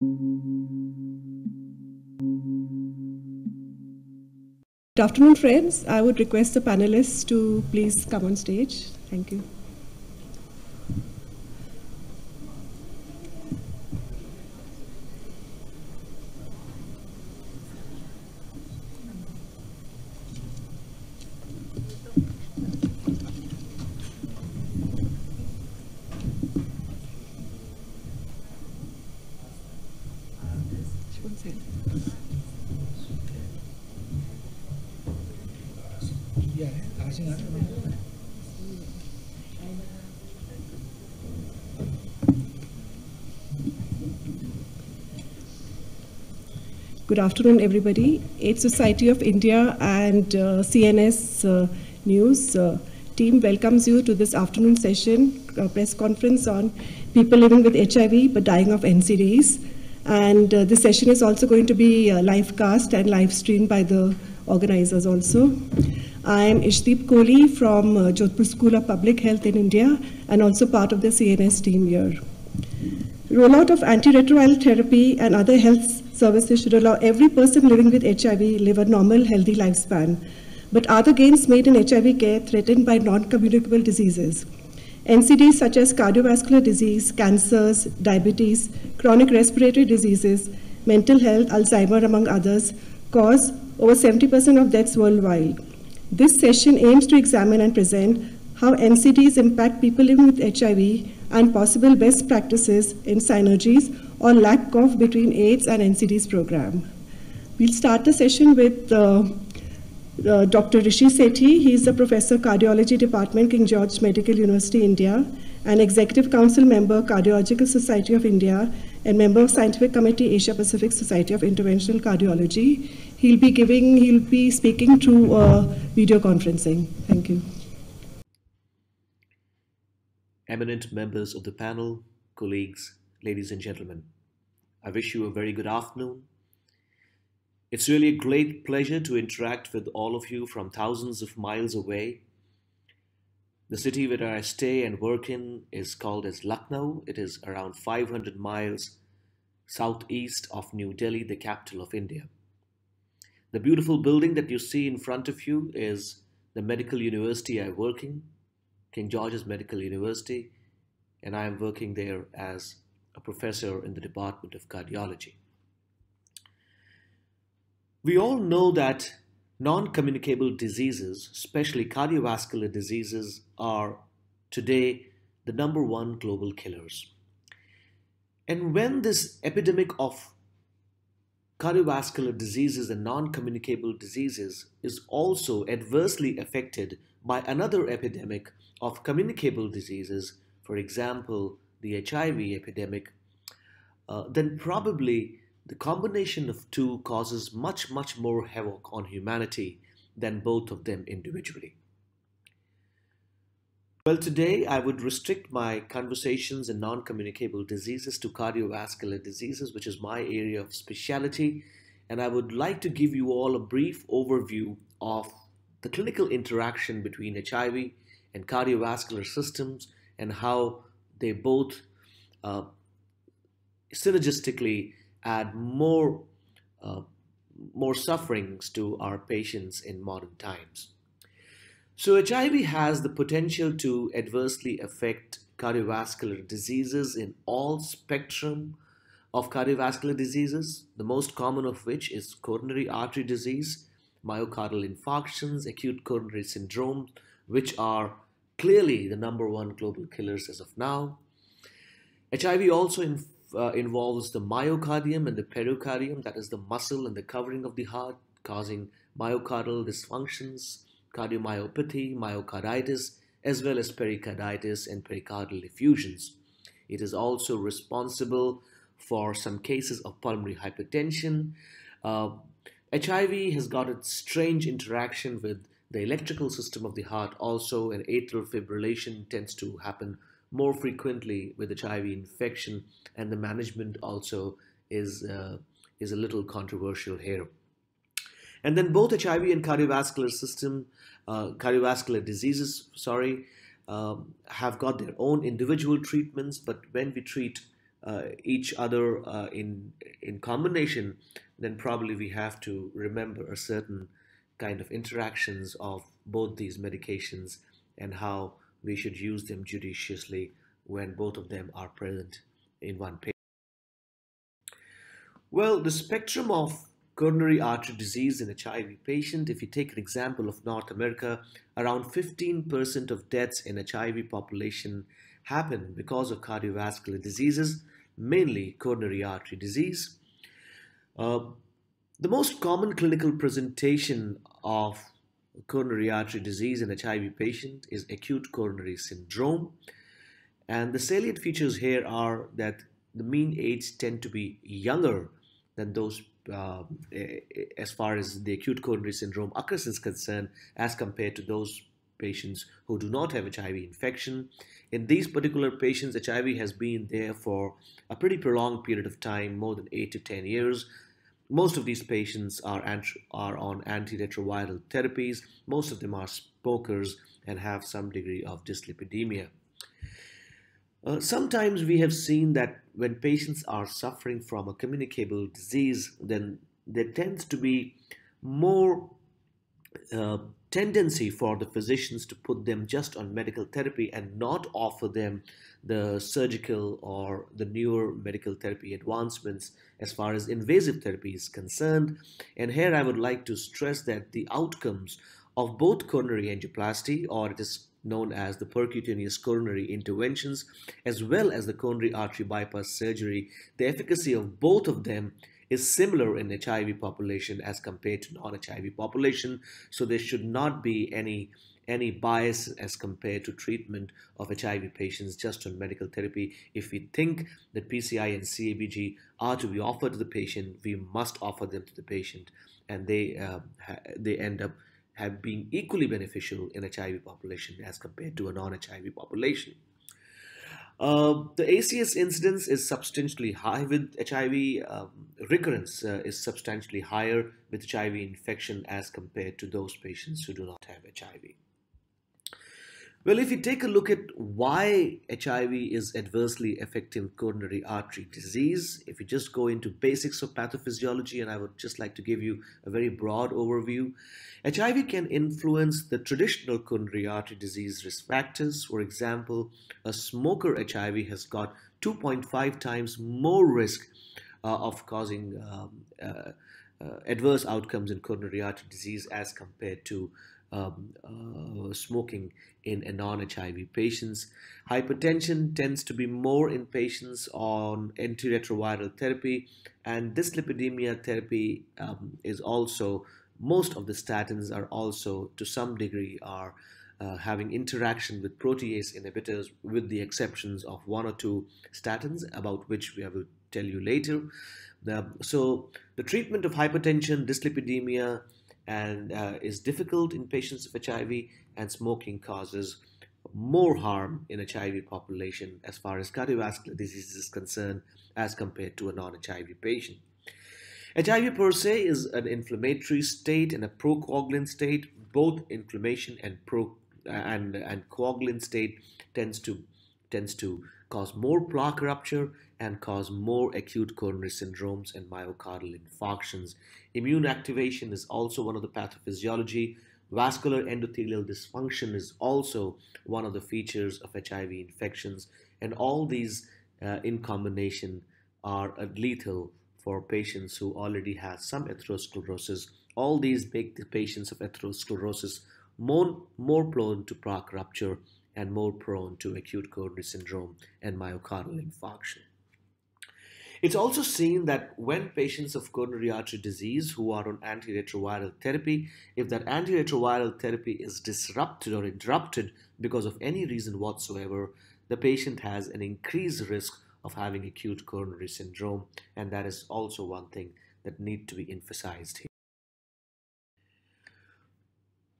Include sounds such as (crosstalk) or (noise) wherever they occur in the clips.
Good afternoon, friends. I would request the panelists to please come on stage. Thank you. One second. Dạ, à, xin lỗi. Good afternoon, everybody. AIDS Society of India and uh, CNS uh, News uh, team welcomes you to this afternoon session, uh, press conference on people living with HIV but dying of NCDs. And uh, this session is also going to be uh, live cast and live streamed by the organizers also. I am Ishdeep Kohli from Jodhpur School of Public Health in India and also part of the CNS team here. Rollout of antiretroviral therapy and other health services should allow every person living with HIV live a normal, healthy lifespan. But are the gains made in HIV care threatened by non-communicable diseases? NCDs such as cardiovascular disease, cancers, diabetes, chronic respiratory diseases, mental health, Alzheimer, among others, cause over 70% of deaths worldwide. This session aims to examine and present how NCDs impact people living with HIV and possible best practices in synergies or lack of between AIDS and NCDs program. We'll start the session with uh, uh, Dr. Rishi Sethi. He is a professor cardiology department, King George Medical University, India, and executive council member, Cardiological Society of India, and member of Scientific Committee, Asia Pacific Society of Interventional Cardiology. He'll be giving, he'll be speaking through uh, video conferencing. Thank you. Eminent members of the panel, colleagues, ladies and gentlemen, I wish you a very good afternoon. It's really a great pleasure to interact with all of you from thousands of miles away. The city where I stay and work in is called as Lucknow. It is around 500 miles southeast of New Delhi, the capital of India. The beautiful building that you see in front of you is the medical university I work in, King George's Medical University, and I am working there as a professor in the Department of Cardiology. We all know that non communicable diseases, especially cardiovascular diseases, are today the number one global killers. And when this epidemic of cardiovascular diseases and non communicable diseases is also adversely affected by another epidemic of communicable diseases, for example, the HIV epidemic, uh, then probably the combination of two causes much, much more havoc on humanity than both of them individually. Well, today I would restrict my conversations in non communicable diseases to cardiovascular diseases, which is my area of specialty, and I would like to give you all a brief overview of the clinical interaction between HIV and cardiovascular systems and how they both uh, synergistically add more, uh, more sufferings to our patients in modern times. So, HIV has the potential to adversely affect cardiovascular diseases in all spectrum of cardiovascular diseases, the most common of which is coronary artery disease, myocardial infarctions, acute coronary syndrome, which are clearly the number one global killers as of now. HIV also in, uh, involves the myocardium and the pericardium, that is the muscle and the covering of the heart, causing myocardial dysfunctions, cardiomyopathy, myocarditis, as well as pericarditis and pericardial effusions. It is also responsible for some cases of pulmonary hypertension. Uh, HIV has got a strange interaction with the electrical system of the heart also, and atrial fibrillation tends to happen more frequently with HIV infection, and the management also is, uh, is a little controversial here. And then both HIV and cardiovascular system, uh, cardiovascular diseases, sorry, um, have got their own individual treatments. But when we treat uh, each other uh, in in combination, then probably we have to remember a certain kind of interactions of both these medications and how we should use them judiciously when both of them are present in one patient. Well, the spectrum of coronary artery disease in a HIV patient, if you take an example of North America, around 15% of deaths in HIV population happen because of cardiovascular diseases, mainly coronary artery disease. Uh, the most common clinical presentation of coronary artery disease in HIV patient is acute coronary syndrome. And the salient features here are that the mean age tend to be younger than those uh, as far as the acute coronary syndrome occurs is concerned as compared to those patients who do not have HIV infection. In these particular patients, HIV has been there for a pretty prolonged period of time, more than 8 to 10 years. Most of these patients are, are on antiretroviral therapies. Most of them are smokers and have some degree of dyslipidemia. Uh, sometimes we have seen that when patients are suffering from a communicable disease, then there tends to be more uh, tendency for the physicians to put them just on medical therapy and not offer them the surgical or the newer medical therapy advancements as far as invasive therapy is concerned. And here I would like to stress that the outcomes of both coronary angioplasty, or it is known as the percutaneous coronary interventions, as well as the coronary artery bypass surgery, the efficacy of both of them is similar in HIV population as compared to non-HIV population. So there should not be any any bias as compared to treatment of HIV patients just on medical therapy. If we think that PCI and CABG are to be offered to the patient, we must offer them to the patient, and they uh, they end up have been equally beneficial in HIV population as compared to a non-HIV population. Uh, the ACS incidence is substantially high with HIV. Um, recurrence uh, is substantially higher with HIV infection as compared to those patients who do not have HIV. Well, if you take a look at why HIV is adversely affecting coronary artery disease, if you just go into basics of pathophysiology, and I would just like to give you a very broad overview, HIV can influence the traditional coronary artery disease risk factors. For example, a smoker HIV has got 2.5 times more risk uh, of causing um, uh, uh, adverse outcomes in coronary artery disease as compared to um, uh, smoking in non-HIV patients. Hypertension tends to be more in patients on antiretroviral therapy, and dyslipidemia therapy um, is also most of the statins are also to some degree are uh, having interaction with protease inhibitors with the exceptions of one or two statins about which we will tell you later. The, so the treatment of hypertension, dyslipidemia, and uh, is difficult in patients with HIV, and smoking causes more harm in HIV population as far as cardiovascular disease is concerned as compared to a non-HIV patient. HIV per se is an inflammatory state and a procoagulant state. Both inflammation and pro and and coagulant state tends to tends to cause more plaque rupture and cause more acute coronary syndromes and myocardial infarctions. Immune activation is also one of the pathophysiology. Vascular endothelial dysfunction is also one of the features of HIV infections, and all these uh, in combination are lethal for patients who already have some atherosclerosis. All these make the patients of atherosclerosis more, more prone to plaque rupture and more prone to acute coronary syndrome and myocardial infarction. It's also seen that when patients of coronary artery disease who are on antiretroviral therapy, if that antiretroviral therapy is disrupted or interrupted because of any reason whatsoever, the patient has an increased risk of having acute coronary syndrome, and that is also one thing that need to be emphasized here.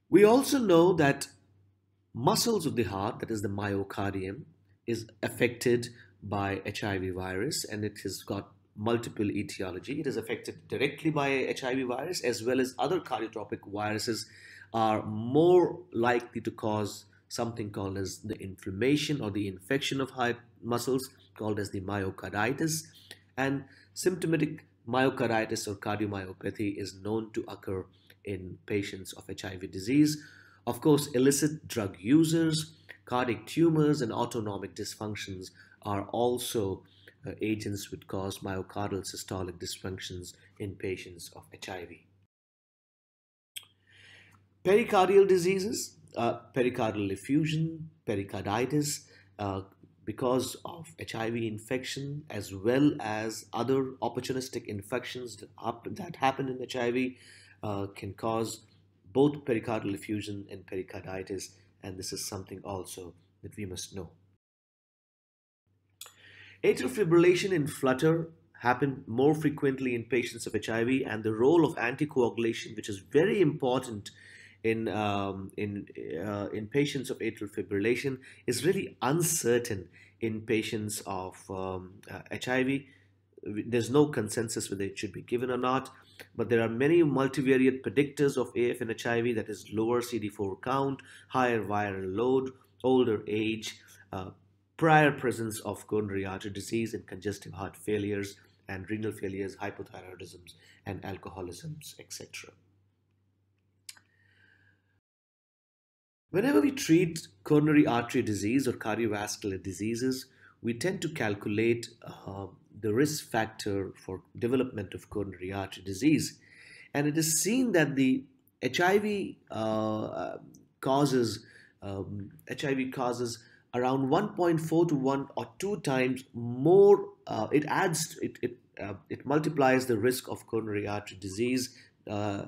We also know that muscles of the heart, that is the myocardium, is affected by HIV virus and it has got multiple etiology. It is affected directly by HIV virus as well as other cardiotropic viruses are more likely to cause something called as the inflammation or the infection of heart muscles called as the myocarditis. And symptomatic myocarditis or cardiomyopathy is known to occur in patients of HIV disease. Of course, illicit drug users, cardiac tumors, and autonomic dysfunctions are also uh, agents which cause myocardial systolic dysfunctions in patients of HIV. Pericardial diseases, uh, pericardial effusion, pericarditis, uh, because of HIV infection as well as other opportunistic infections that, that happen in HIV uh, can cause both pericardial effusion and pericarditis and this is something also that we must know. Atrial fibrillation in flutter happen more frequently in patients of HIV and the role of anticoagulation which is very important in um, in uh, in patients of atrial fibrillation is really uncertain in patients of um, uh, HIV. There's no consensus whether it should be given or not, but there are many multivariate predictors of AF and HIV that is lower CD4 count, higher viral load, older age, uh, prior presence of coronary artery disease and congestive heart failures and renal failures, hypothyroidisms and alcoholisms, etc. Whenever we treat coronary artery disease or cardiovascular diseases, we tend to calculate uh, the risk factor for development of coronary artery disease. And it is seen that the HIV uh, causes um, HIV causes around 1.4 to 1 or 2 times more uh, it adds it it, uh, it multiplies the risk of coronary artery disease uh,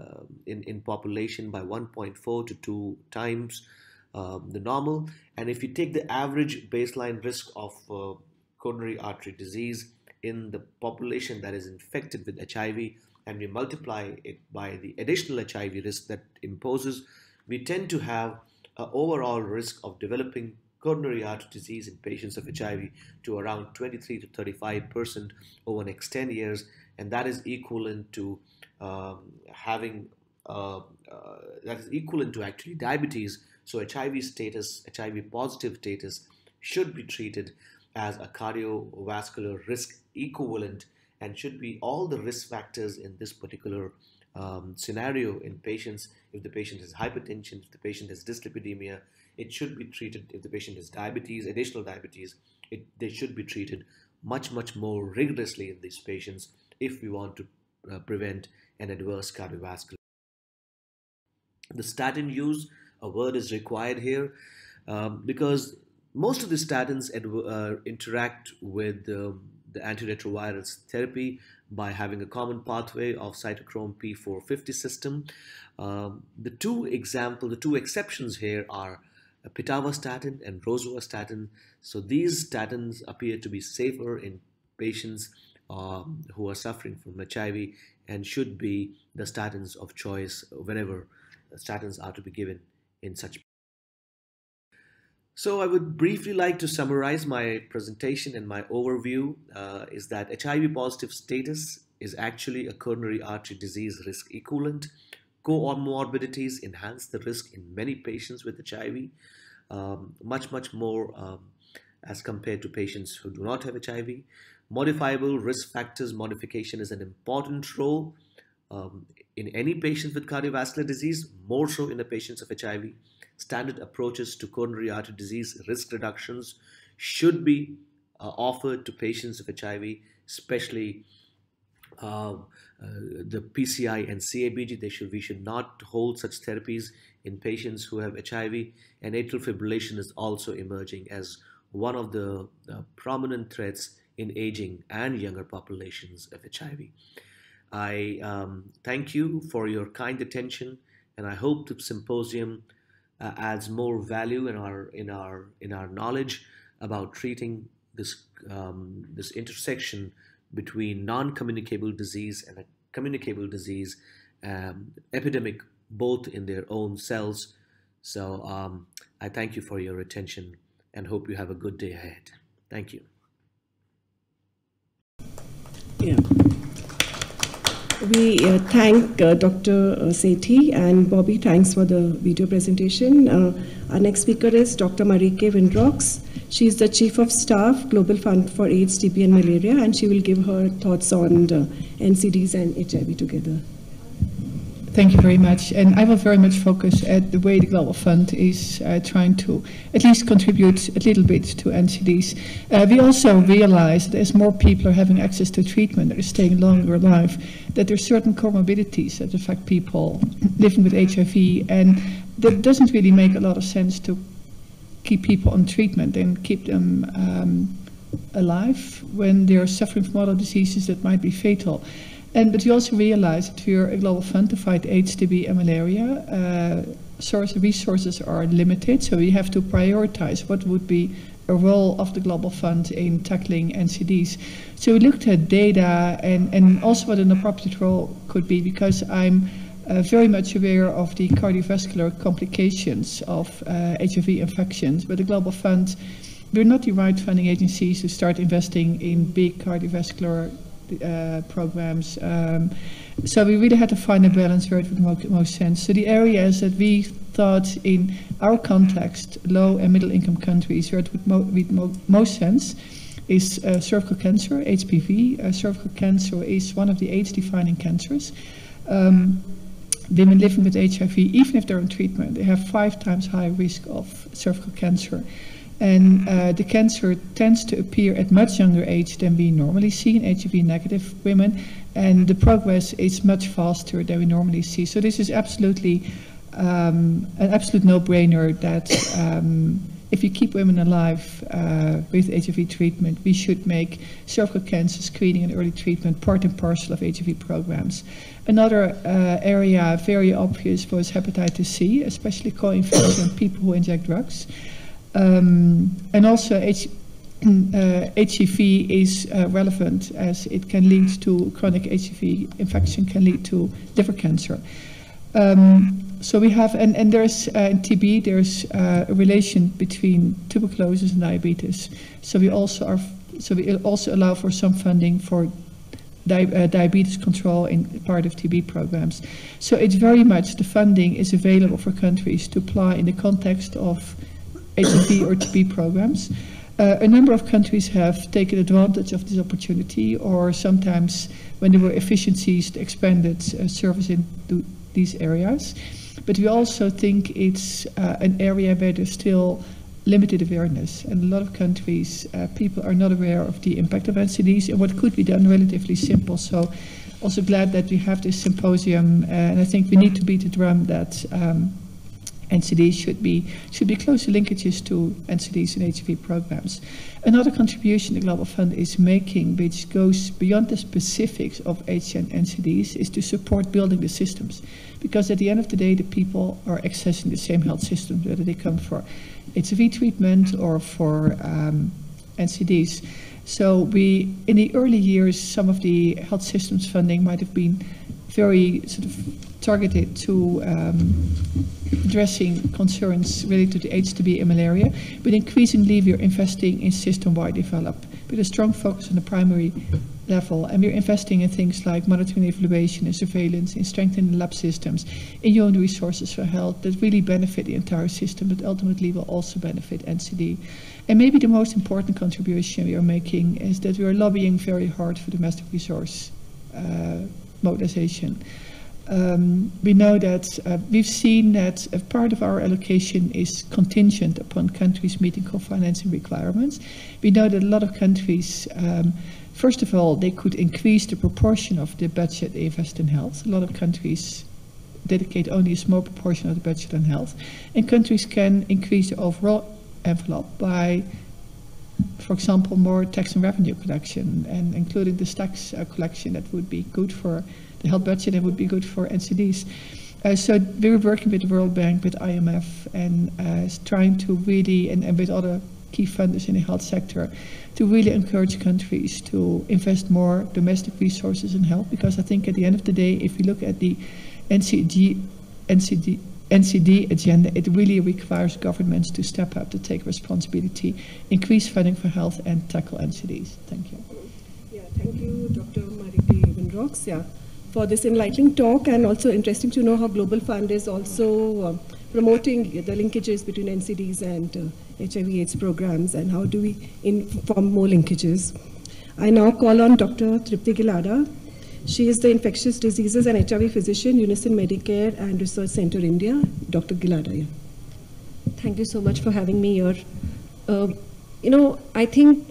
in, in population by 1.4 to 2 times um, the normal. And if you take the average baseline risk of uh, coronary artery disease in the population that is infected with HIV and we multiply it by the additional HIV risk that imposes, we tend to have an overall risk of developing coronary artery disease in patients of HIV to around 23 to 35 percent over next 10 years, and that is equivalent to um, having uh, uh, that is equivalent to actually diabetes. So HIV status, HIV positive status, should be treated as a cardiovascular risk equivalent and should be all the risk factors in this particular um, scenario in patients. If the patient has hypertension, if the patient has dyslipidemia, it should be treated. If the patient has diabetes, additional diabetes, it, they should be treated much, much more rigorously in these patients if we want to uh, prevent an adverse cardiovascular. The statin use, a word is required here um, because most of the statins uh, interact with um, the antiretroviral therapy by having a common pathway of cytochrome P450 system. Um, the two example, the two exceptions here are pitavastatin and rosuvastatin. So these statins appear to be safer in patients um, who are suffering from HIV and should be the statins of choice whenever statins are to be given in such so I would briefly like to summarize my presentation and my overview uh, is that HIV positive status is actually a coronary artery disease risk equivalent. Comorbidities enhance the risk in many patients with HIV, um, much, much more um, as compared to patients who do not have HIV. Modifiable risk factors modification is an important role um, in any patient with cardiovascular disease, more so in the patients of HIV standard approaches to coronary artery disease risk reductions should be uh, offered to patients of HIV, especially uh, uh, the PCI and CABG. They should, we should not hold such therapies in patients who have HIV, and atrial fibrillation is also emerging as one of the prominent threats in aging and younger populations of HIV. I um, thank you for your kind attention, and I hope the symposium uh, adds more value in our in our in our knowledge about treating this um, this intersection between non-communicable disease and a communicable disease um, epidemic both in their own cells. So um, i thank you for your attention and hope you have a good day ahead. Thank you. Yeah we uh, thank uh, Dr. Uh, Sethi and Bobby. Thanks for the video presentation. Uh, our next speaker is Dr. Marijke Wijnroks. She is the Chief of Staff, Global Fund for AIDS, TB, and Malaria, and she will give her thoughts on NCDs and HIV together. Thank you very much. And I will very much focus at the way the Global Fund is uh, trying to at least contribute a little bit to NCDs. Uh, we also realize that as more people are having access to treatment, that are staying longer alive, that there are certain comorbidities that affect people living with HIV, and that doesn't really make a lot of sense to keep people on treatment and keep them um, alive when they're suffering from other diseases that might be fatal. And but we also realize that we're a global fund to fight AIDS, TB, and malaria. Uh, source resources are limited, so we have to prioritize what would be a role of the global fund in tackling NCDs. So we looked at data and, and also what an appropriate role could be because I'm uh, very much aware of the cardiovascular complications of uh, HIV infections, but the Global Fund, we're not the right funding agencies to start investing in big cardiovascular uh, programs. Um, so we really had to find a balance where it would make most sense. So the areas that we thought in our context, low and middle income countries, where it would mo- make mo- most sense is uh, cervical cancer, HPV. Uh, cervical cancer is one of the AIDS defining cancers. Um, women living with HIV, even if they're on treatment, they have five times higher risk of cervical cancer. And uh, the cancer tends to appear at much younger age than we normally see in HIV negative women, and the progress is much faster than we normally see. So this is absolutely um, an absolute no-brainer that um, if you keep women alive uh, with HIV treatment, we should make cervical cancer screening and early treatment part and parcel of HIV programs. Another uh, area very obvious was hepatitis C, especially co-infection people who inject drugs. Um, and also H- uh, HCV is uh, relevant as it can lead to chronic HCV infection, can lead to liver cancer. Um, so we have, and, and there's uh, in TB, there's uh, a relation between tuberculosis and diabetes. So we also are, so we also allow for some funding for di- uh, diabetes control in part of TB programs. So it's very much the funding is available for countries to apply in the context of HIV or TB programs. Uh, a number of countries have taken advantage of this opportunity, or sometimes when there were efficiencies, expanded uh, service into these areas. But we also think it's uh, an area where there's still limited awareness. And a lot of countries, uh, people are not aware of the impact of NCDs and what could be done relatively simple. So also glad that we have this symposium, uh, and I think we need to beat the drum that um, NCDs should be should be closer linkages to NCDs and HIV programs. Another contribution the Global Fund is making, which goes beyond the specifics of H and NCDs, is to support building the systems. Because at the end of the day, the people are accessing the same health systems, whether they come for HIV treatment or for um, NCDs. So we, in the early years, some of the health systems funding might have been very sort of targeted to um, addressing concerns related to HTB and malaria, but increasingly we're investing in system-wide development with a strong focus on the primary level, and we're investing in things like monitoring, evaluation, and surveillance, in strengthening lab systems, in human resources for health that really benefit the entire system, but ultimately will also benefit NCD. And maybe the most important contribution we are making is that we are lobbying very hard for domestic resource uh, mobilization. Um, we know that uh, we've seen that a part of our allocation is contingent upon countries meeting co-financing requirements. We know that a lot of countries, um, first of all, they could increase the proportion of the budget they invest in health. A lot of countries dedicate only a small proportion of the budget on health, and countries can increase the overall envelope by for example, more tax and revenue collection, and including this tax uh, collection that would be good for the health budget and would be good for NCDs. Uh, so we're working with the World Bank, with IMF, and uh, trying to really, and, and with other key funders in the health sector, to really encourage countries to invest more domestic resources in health. Because I think at the end of the day, if we look at the NCD, NCD, NCD agenda, it really requires governments to step up to take responsibility, increase funding for health, and tackle NCDs. Thank you. Yeah, thank you, Dr. Mariti Wijnroks. Yeah for this enlightening talk and also interesting to know how Global Fund is also uh, promoting the linkages between NCDs and uh, HIV/AIDS programs, and how do we inform more linkages? I now call on Dr. Trupti Gilada. She is the infectious diseases and HIV physician, Unison Medicare and Research Center, India. Dr. Gilada. Thank you so much for having me here. Uh, you know, I think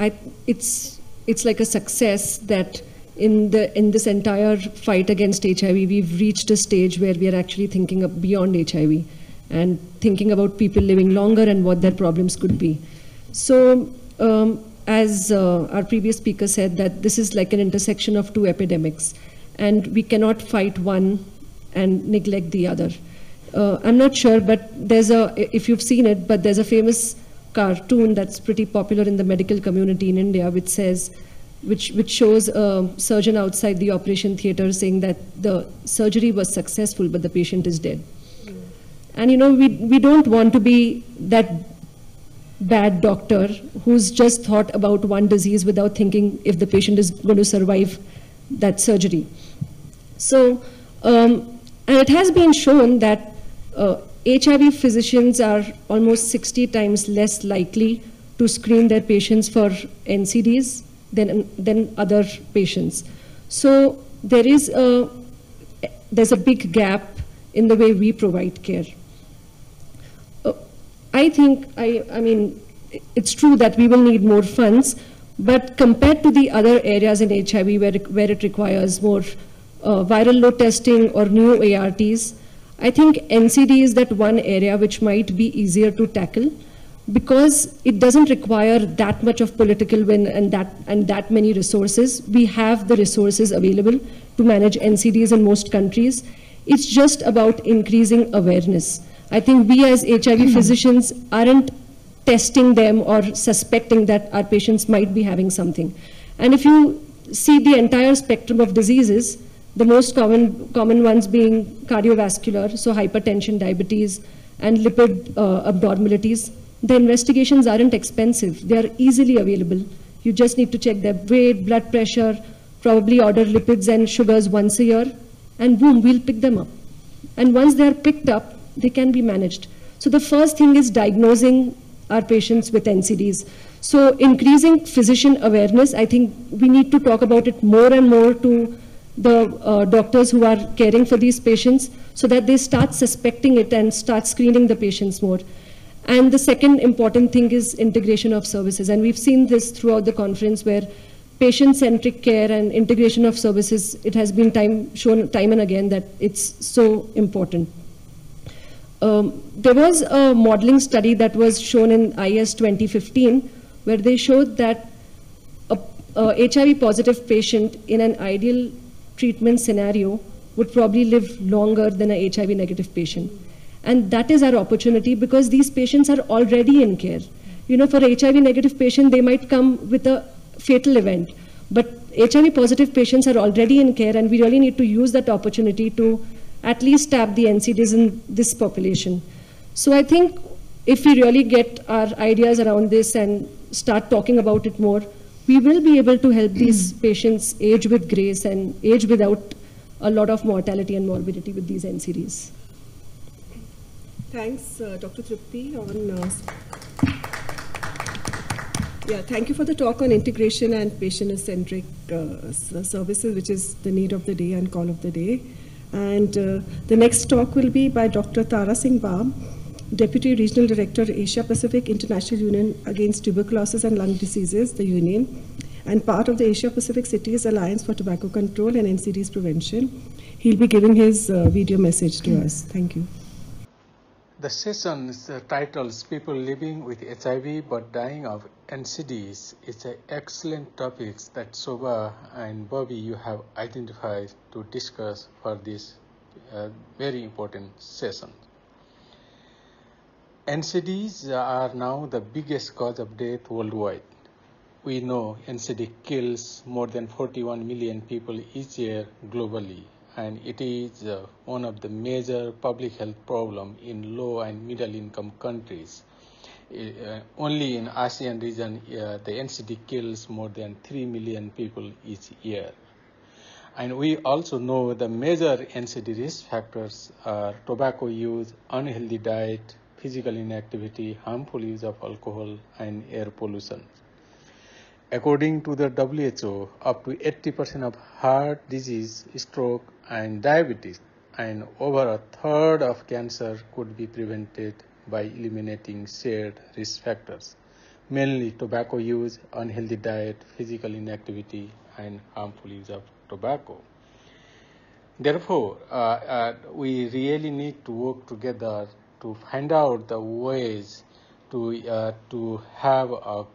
I, it's it's like a success that in the in this entire fight against HIV, we've reached a stage where we are actually thinking of beyond HIV and thinking about people living longer and what their problems could be. So, um, as uh, our previous speaker said, that this is like an intersection of two epidemics, and we cannot fight one and neglect the other. Uh, I'm not sure, but there's a if you've seen it, but there's a famous cartoon that's pretty popular in the medical community in India, which says which, which shows a surgeon outside the operation theater saying that the surgery was successful, but the patient is dead. Mm. And you know, we, we don't want to be that bad doctor who's just thought about one disease without thinking if the patient is going to survive that surgery. So, um, and it has been shown that uh, HIV physicians are almost 60 times less likely to screen their patients for NCDs than, than other patients. So there is a, there's a big gap in the way we provide care. Uh, I think, I, I mean, it's true that we will need more funds, but compared to the other areas in HIV where, where it requires more uh, viral load testing or new ARTs, I think NCD is that one area which might be easier to tackle because it doesn't require that much of political win and that, and that many resources. We have the resources available to manage NCDs in most countries. It's just about increasing awareness. I think we as HIV physicians aren't testing them or suspecting that our patients might be having something. And if you see the entire spectrum of diseases, the most common, common ones being cardiovascular, so hypertension, diabetes, and lipid uh, abnormalities, the investigations aren't expensive. They are easily available. You just need to check their weight, blood pressure, probably order lipids and sugars once a year, and boom, we'll pick them up. And once they are picked up, they can be managed. So the first thing is diagnosing our patients with NCDs. So increasing physician awareness, I think we need to talk about it more and more to the uh, doctors who are caring for these patients so that they start suspecting it and start screening the patients more. And the second important thing is integration of services. And we've seen this throughout the conference where patient-centric care and integration of services, it has been time, shown time and again that it's so important. Um, there was a modeling study that was shown in IAS 2015 where they showed that a, a HIV positive patient in an ideal treatment scenario would probably live longer than a HIV negative patient. And that is our opportunity because these patients are already in care. You know, for HIV negative patient, they might come with a fatal event. But HIV positive patients are already in care and we really need to use that opportunity to at least tap the NCDs in this population. So I think if we really get our ideas around this and start talking about it more, we will be able to help these mm. patients age with grace and age without a lot of mortality and morbidity with these NCDs. Thanks, uh, Dr. Trupti. On uh, yeah, thank you for the talk on integration and patient-centric uh, services, which is the need of the day and call of the day. And uh, the next talk will be by Dr. Tara Singh Bam, Deputy Regional Director, Asia Pacific International Union Against Tuberculosis and Lung Diseases, the Union, and part of the Asia Pacific Cities Alliance for Tobacco Control and NCDs Prevention. He'll be giving his uh, video message to us. Thank you. The session's title People Living with HIV but Dying of NCDs is an excellent topic that Shobha and Bobby you have identified to discuss for this uh, very important session. NCDs are now the biggest cause of death worldwide. We know NCD kills more than 41 million people each year globally and it is uh, one of the major public health problem in low and middle income countries. Uh, only in ASEAN region, uh, the NCD kills more than 3 million people each year. And we also know the major NCD risk factors are tobacco use, unhealthy diet, physical inactivity, harmful use of alcohol, and air pollution. According to the WHO, up to 80% of heart disease, stroke, and diabetes, and over a third of cancer could be prevented by eliminating shared risk factors, mainly tobacco use, unhealthy diet, physical inactivity, and harmful use of tobacco. Therefore, uh, uh, we really need to work together to find out the ways to, uh, to have a, a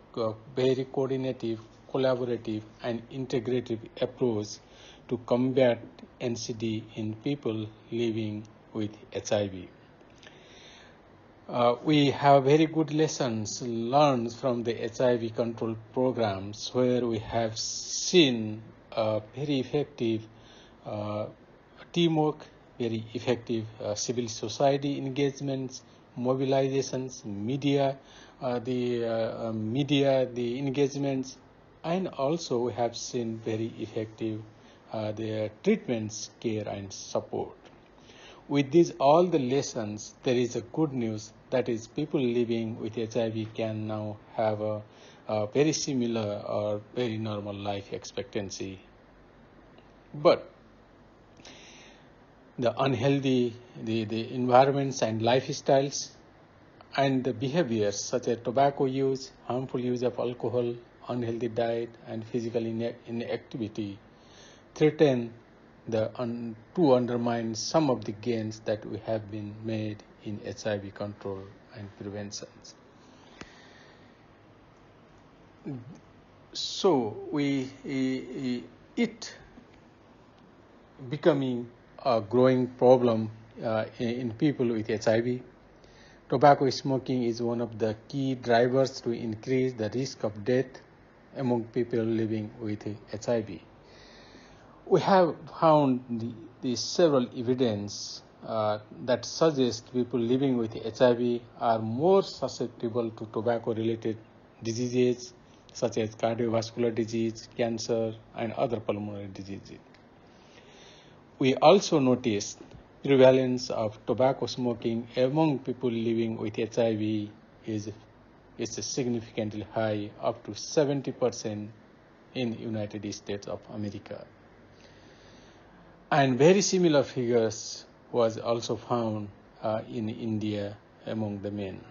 very coordinative, collaborative, and integrative approach to combat NCD in people living with HIV. Uh, we have very good lessons learned from the HIV control programs where we have seen very effective uh, teamwork, very effective uh, civil society engagements, mobilizations, media, uh, the uh, media, the engagements, and also we have seen very effective the treatments, care, and support. With these all the lessons, there is a good news that is people living with HIV can now have a, a very similar or very normal life expectancy. But the unhealthy, the, the environments and lifestyles and the behaviors such as tobacco use, harmful use of alcohol, unhealthy diet, and physical inactivity threaten the un, to undermine some of the gains that we have been made in HIV control and prevention. So we it becoming a growing problem uh, in, people with HIV. Tobacco smoking is one of the key drivers to increase the risk of death among people living with HIV we have found the, the several evidence uh, that suggests people living with HIV are more susceptible to tobacco-related diseases such as cardiovascular disease, cancer, and other pulmonary diseases. We also noticed prevalence of tobacco smoking among people living with HIV is, is significantly high, up to 70% in United States of America. And very similar figures was also found uh, in India among the men.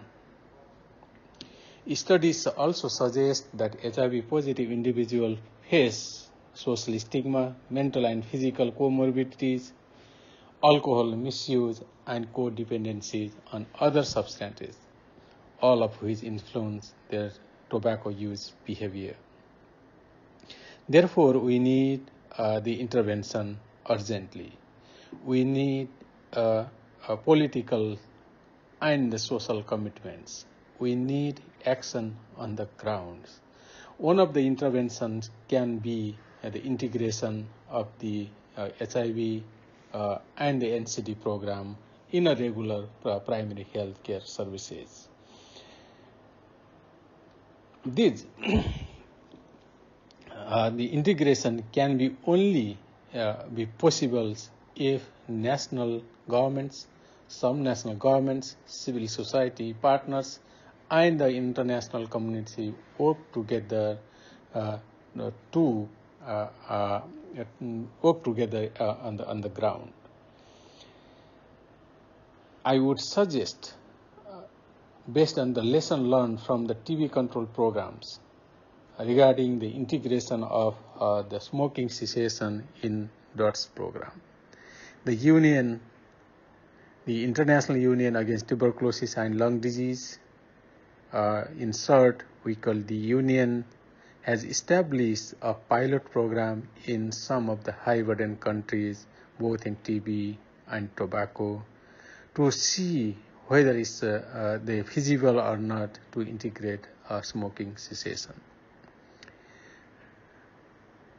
Studies also suggest that HIV positive individuals face social stigma, mental and physical comorbidities, alcohol misuse, and codependencies on other substances, all of which influence their tobacco use behavior. Therefore, we need uh, the intervention urgently. We need uh, political and social commitments. We need action on the grounds. One of the interventions can be the integration of the uh, HIV uh, and the NCD program in a regular uh, primary health care services. This, (clears throat) uh, the integration can be only uh, be possible if national governments, some national governments, civil society partners, and the international community work together uh, to uh, uh, work together uh, on, the, on the ground. I would suggest, uh, based on the lesson learned from the TB control programs, regarding the integration of uh, the smoking cessation in DOTS program. The union, the International Union Against Tuberculosis and Lung Disease, uh, we call the union, has established a pilot program in some of the high burden countries, both in TB and tobacco, to see whether it's uh, uh, feasible or not to integrate smoking cessation.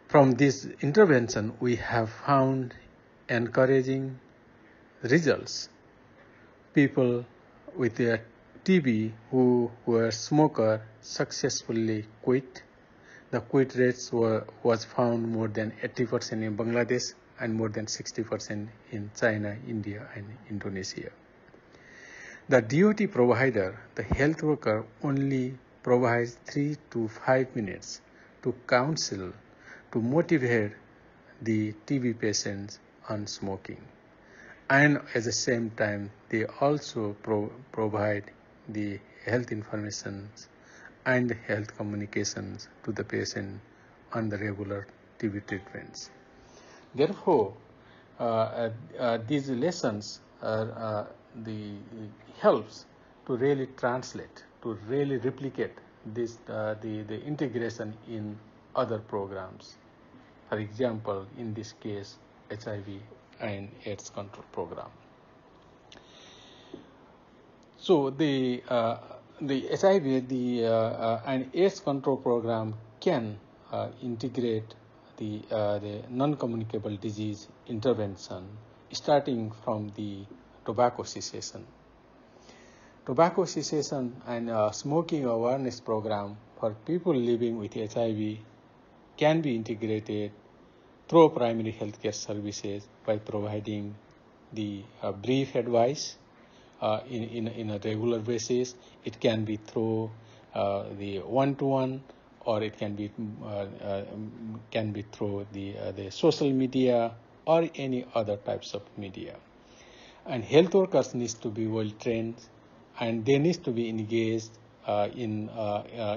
From this intervention, we have found encouraging results. People with their TB who were smoker successfully quit. The quit rates were, was found more than 80% in Bangladesh and more than 60% in China, India, and Indonesia. The DOT provider, the health worker, only provides three to five minutes to counsel, to motivate the TB patients on smoking. And at the same time, they also pro- provide the health information and health communications to the patient on the regular TB treatments. Therefore, uh, uh, uh, these lessons are uh, the helps to really translate, to really replicate this uh, the the integration in other programs. For example, in this case, HIV and AIDS control program. So the uh, the HIV the uh, uh, and AIDS control program can uh, integrate the uh, the non-communicable disease intervention starting from the tobacco cessation. Tobacco cessation and uh, smoking awareness program for people living with HIV can be integrated through primary healthcare services by providing the uh, brief advice uh, in, in, in a regular basis. It can be through uh, the one-to-one or it can be uh, uh, can be through the uh, the social media or any other types of media. And health workers needs to be well trained, and they need to be engaged in,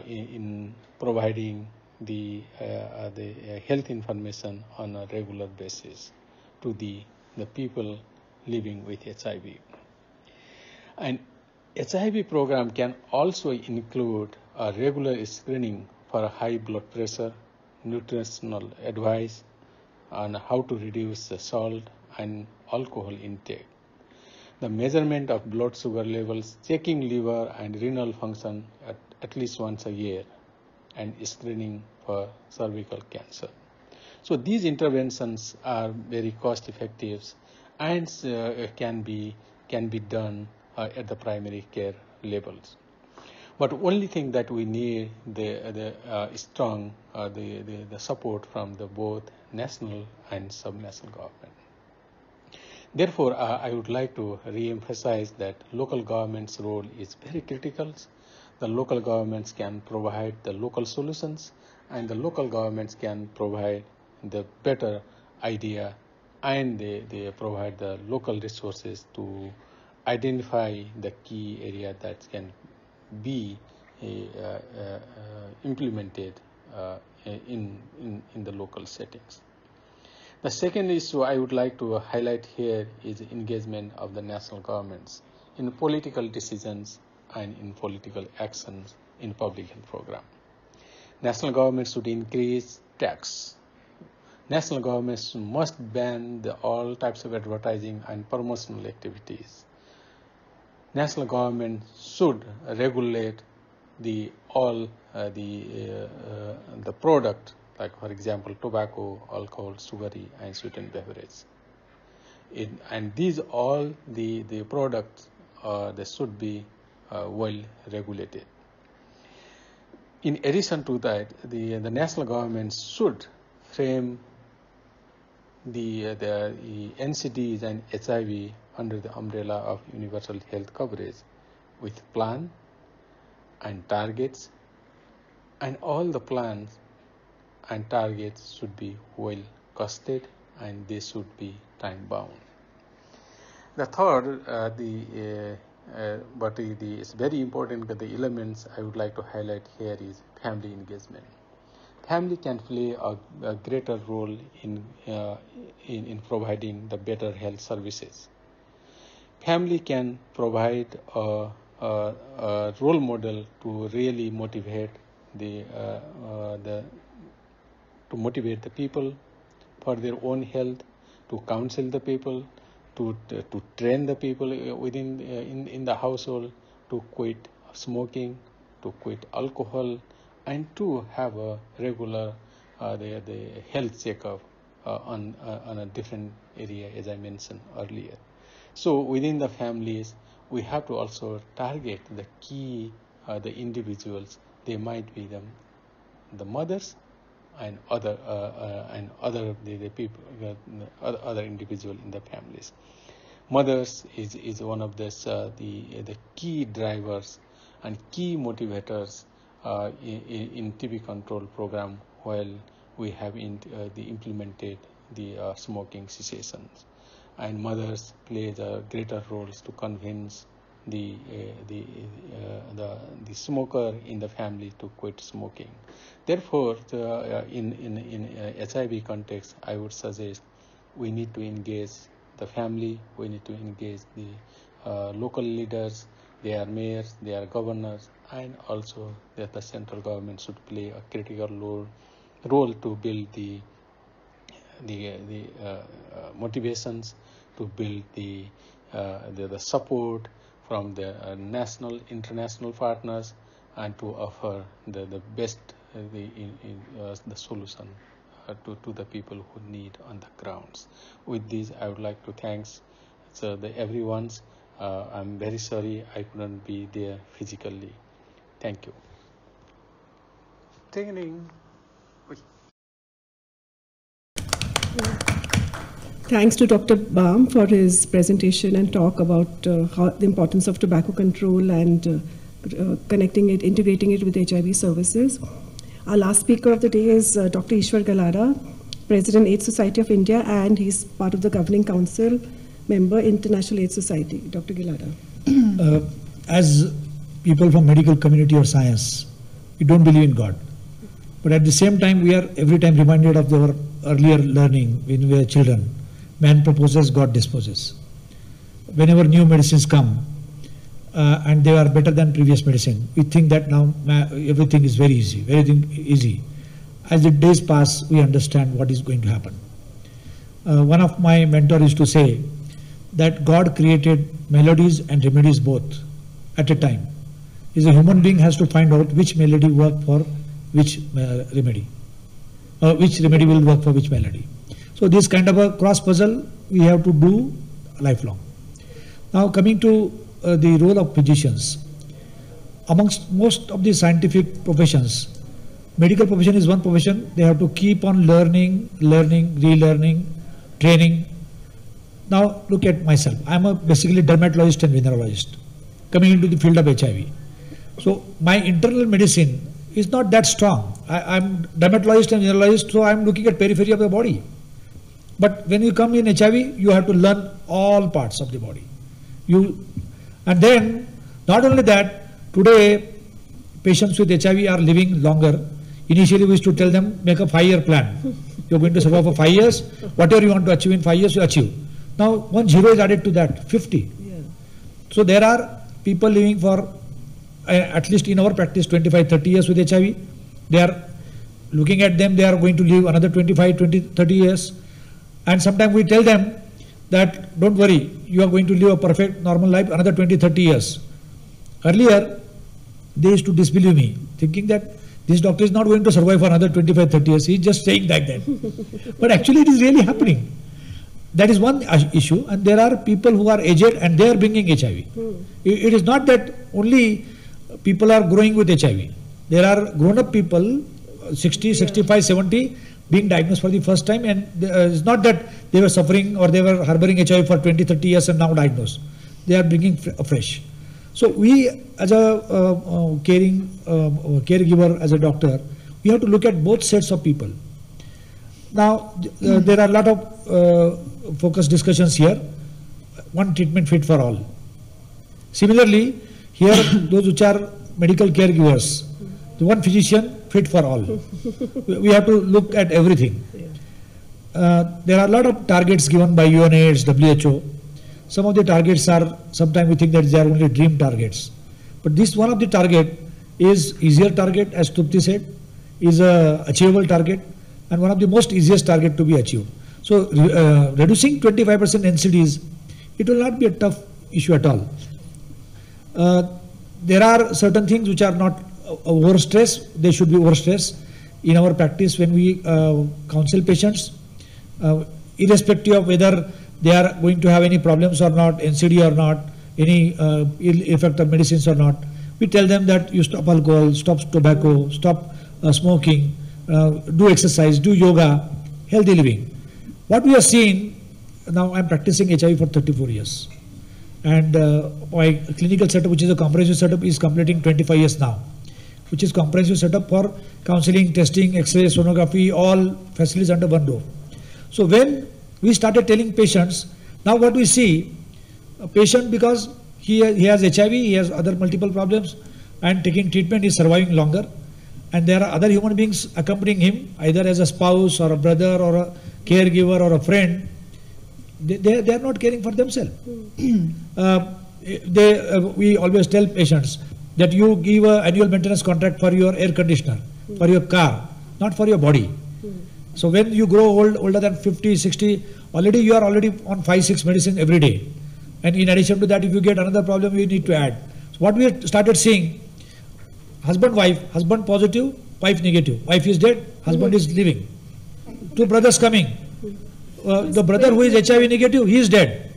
in in providing the the health information on a regular basis to the the people living with HIV. And HIV program can also include a regular screening for high blood pressure, nutritional advice on how to reduce the salt and alcohol intake. The measurement of blood sugar levels, checking liver and renal function at, at least once a year, and screening for cervical cancer. So these interventions are very cost effective and uh, can be can be done uh, at the primary care levels. But only thing that we need the the uh, strong uh, the, the the support from the both national and subnational government. Therefore, uh, I would like to re-emphasize that local government's role is very critical. The local governments can provide the local solutions, and the local governments can provide the better idea, and they, they provide the local resources to identify the key area that can be uh, uh, uh, implemented in, in, in the local settings. The second issue I would like to highlight here is engagement of the national governments in political decisions and in political actions in public health program. National governments should increase tax. National governments must ban the, all types of advertising and promotional activities. National government should regulate the all uh, the uh, uh, the product like for example tobacco, alcohol, sugary and sweetened beverage. In, and these all the the products uh, they should be uh, well regulated. In addition to that, the the national government should frame the the, the NCDs and HIV under the umbrella of universal health coverage with plan and targets and all the plans and targets should be well costed and they should be time bound. The third, uh, the uh, uh, but the, it's very important that the elements I would like to highlight here is family engagement. Family can play a, a greater role in, uh, in in providing the better health services family can provide a, a, a role model to really motivate the, uh, uh, the to motivate the people for their own health, to counsel the people, to to, train the people within uh, in in the household to quit smoking, to quit alcohol, and to have a regular uh, the the health checkup uh, on uh, on a different area as I mentioned earlier. So within the families, we have to also target the key, uh, the individuals. They might be the the mothers and other uh, uh, and other the, the people other, individual in the families mothers is, is one of this, uh, the, the key drivers and key motivators uh, in, in, TB control program while we have in, uh, the implemented the smoking cessations. And mothers play the greater roles to convince the, uh, the, uh, the, the smoker in the family to quit smoking. Therefore, the, in, in, in HIV context, I would suggest we need to engage the family, we need to engage the uh, local leaders, their mayors, their governors, and also that the central government should play a critical role, role to build the the, the uh, uh, motivations, to build the, uh, the, the support from the uh, national, international partners, and to offer the, the best uh, the, in, in, the solution to, to the people who need on the grounds. With this, I would like to thanks so the everyone's. Uh, I'm very sorry I couldn't be there physically. Thank you. Ding Thanks to Dr. Bam for his presentation and talk about uh, how, the importance of tobacco control and uh, uh, connecting it, integrating it with HIV services. Our last speaker of the day is uh, Dr. Ishwar Gilada, President AIDS Society of India, and he's part of the Governing Council, member International AIDS Society. Dr. Gilada. Uh, as people from medical community or science, we don't believe in God. But at the same time, we are every time reminded of our earlier learning when we were children. Man proposes, God disposes. Whenever new medicines come, uh, and they are better than previous medicine. We think that now everything is very easy, everything easy. As the days pass, we understand what is going to happen. Uh, one of my mentors used to say that God created melodies and remedies both at a time. Is a human being has to find out which melody work for which uh, remedy, uh, which remedy will work for which melody. So this kind of a cross puzzle we have to do lifelong. Now coming to uh, the role of physicians. Amongst most of the scientific professions, medical profession is one profession. They have to keep on learning, learning, relearning, training. Now look at myself. I'm a basically dermatologist and venereologist coming into the field of HIV. So my internal medicine is not that strong. I, am dermatologist and venereologist, so I'm looking at periphery of the body. But when you come in HIV, you have to learn all parts of the body. You and then, not only that, today patients with HIV are living longer. Initially, we used to tell them, make a five-year plan. (laughs) You're going to survive for five years. Whatever you want to achieve in five years, you achieve. Now, one zero is added to that, 50. Yeah. So there are people living for, uh, at least in our practice, 25, 30 years with HIV. They are looking at them, they are going to live another 25, 20, 30 years. And sometimes we tell them that don't worry, you are going to live a perfect normal life another 20, 30 years. Earlier, they used to disbelieve me, thinking that this doctor is not going to survive for another 25, 30 years. He's just saying like that. (laughs) but actually, it is really happening. That is one issue. And there are people who are aged and they are bringing HIV. Hmm. It is not that only people are growing with HIV. There are grown up people, 60, yeah. 65, 70, being diagnosed for the first time and uh, it's not that they were suffering or they were harboring HIV for 20, 30 years and now diagnosed. They are bringing fresh. So we as a uh, uh, caring uh, caregiver, as a doctor, we have to look at both sets of people. Now mm. there are a lot of uh, focus discussions here. One treatment fit for all. Similarly, here (coughs) those which are medical caregivers, the one physician fit for all. we have to look at everything. Uh, there are a lot of targets given by UNAIDS, WHO. Some of the targets are, sometimes we think that they are only dream targets. But this one of the target is easier target, as Trupti said, is a achievable target, and one of the most easiest target to be achieved. So uh, reducing 25% NCDs, it will not be a tough issue at all. Uh, there are certain things which are not over stress, they should be over stress. In our practice, when we uh, counsel patients, uh, irrespective of whether they are going to have any problems or not, NCD or not, any ill effect of medicines or not, we tell them that you stop alcohol, stop tobacco, stop uh, smoking, uh, do exercise, do yoga, healthy living. What we are seeing, now I'm practicing HIV for 34 years. And uh, my clinical setup, which is a comprehensive setup, is completing 25 years now, which is comprehensive setup for counseling, testing, X-ray, sonography, all facilities under one roof. So when we started telling patients, now what we see, a patient because he, he has HIV, he has other multiple problems, and taking treatment is surviving longer. And there are other human beings accompanying him, either as a spouse or a brother or a caregiver or a friend. They, they, they are not caring for themselves. uh, they, uh, we always tell patients that you give an annual maintenance contract for your air conditioner, for your car, not for your body. So when you grow old, older than 50, 60, already you are already on 5, 6 medicine every day. And in addition to that, if you get another problem, you need to add. So what we started seeing, husband, wife, husband positive, wife negative. Wife is dead, husband is living. Two brothers coming. Uh, the brother who is HIV negative, he is dead.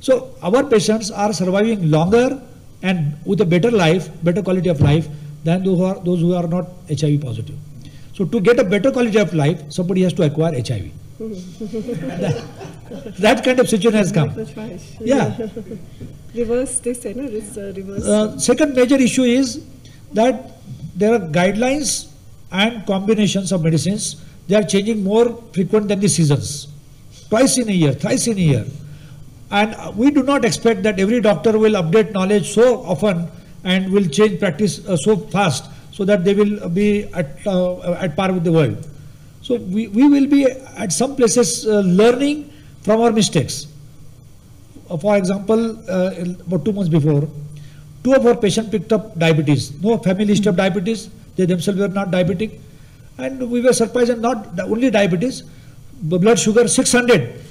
So our patients are surviving longer and with a better life, better quality of life than those who are, those who are not HIV positive. So to get a better quality of life, somebody has to acquire HIV. that, (laughs) that kind of situation has come. Yeah. (laughs) reverse this, you know, this uh, reverse. Uh, second major issue is that there are guidelines and combinations of medicines. They are changing more frequent than the seasons. Twice in a year, thrice in a year. And we do not expect that every doctor will update knowledge so often and will change practice uh, so fast so that they will be at, uh, at par with the world. So we, we will be at some places uh, learning from our mistakes. Uh, for example, uh, about two months before, two of our patients picked up diabetes. No family history of diabetes. They themselves were not diabetic. And we were surprised and not the only diabetes, blood sugar 600.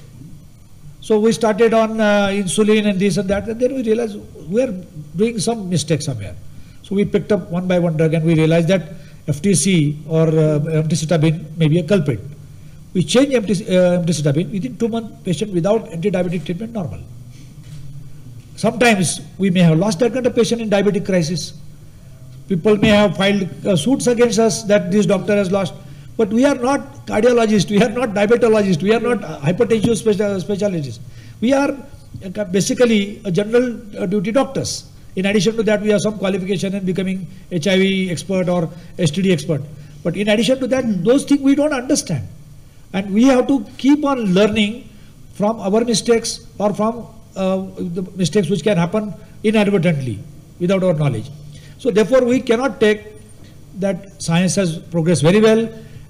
So we started on uh, insulin and this and that, and then we realized we are doing some mistake somewhere. So we picked up one by one drug and we realized that FTC or uh, emtricitabine may be a culprit. We changed uh, emtricitabine within two months, patient without anti-diabetic treatment normal. Sometimes we may have lost that kind of patient in diabetic crisis. People may have filed uh, suits against us that this doctor has lost. But we are not cardiologists, we are not diabetologists, we are not hypertension specialists. We are uh, basically general uh, duty doctors. In addition to that, we have some qualification in becoming HIV expert or STD expert. But in addition to that, those things we don't understand. And we have to keep on learning from our mistakes or from uh, the mistakes which can happen inadvertently without our knowledge. So therefore, we cannot take that science has progressed very well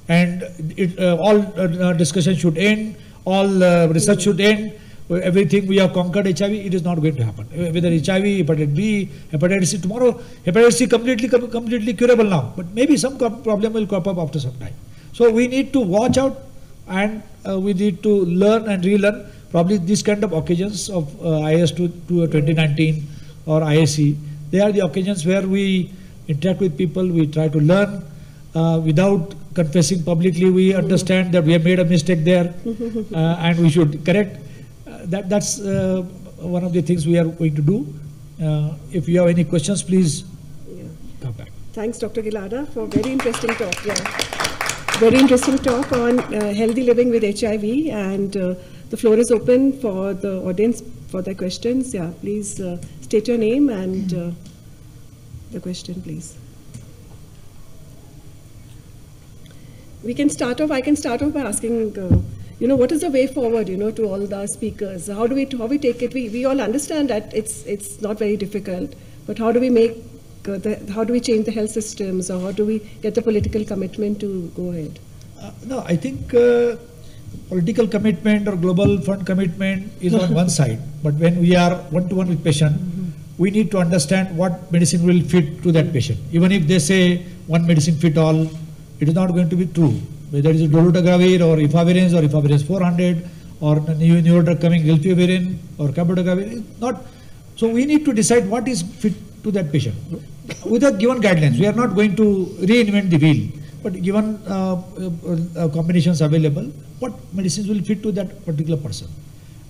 and it, uh, all uh, discussion should end, all uh, research should end, everything we have conquered HIV, it is not going to happen. Whether HIV, hepatitis B, hepatitis C, tomorrow hepatitis C completely, completely curable now, but maybe some problem will crop up after some time. So we need to watch out and uh, we need to learn and relearn probably these kind of occasions of uh, IS to, to 2019 or ISC. They are the occasions where we interact with people, we try to learn uh, without confessing publicly, we understand that we have made a mistake there (laughs) uh, and we should correct. Uh, that, that's uh, one of the things we are going to do. Uh, if you have any questions, please Yeah. come back. Thanks, Dr. Gilada, for very interesting talk. Yeah. Very interesting talk on uh, healthy living with HIV, and uh, the floor is open for the audience for their questions. Yeah, please uh, state your name and uh, the question, please. We can start off. I can start off by asking, uh, you know, what is the way forward? You know, to all the speakers. How do we how we take it? We we all understand that it's it's not very difficult, but how do we make uh, the, how do we change the health systems, or how do we get the political commitment to go ahead? Uh, no, I think uh, political commitment or global fund commitment is on (laughs) one side, but when we are one to one with patient, we need to understand what medicine will fit to that patient. Even if they say one medicine fit all, it is not going to be true. Whether it is dolutegravir or efavirenz or efavirenz 400 or new newer drug coming rilpivirine or cabotegravir, not. So we need to decide what is fit to that patient. With a given guidelines, we are not going to reinvent the wheel, but given uh, uh, uh, combinations available, what medicines will fit to that particular person.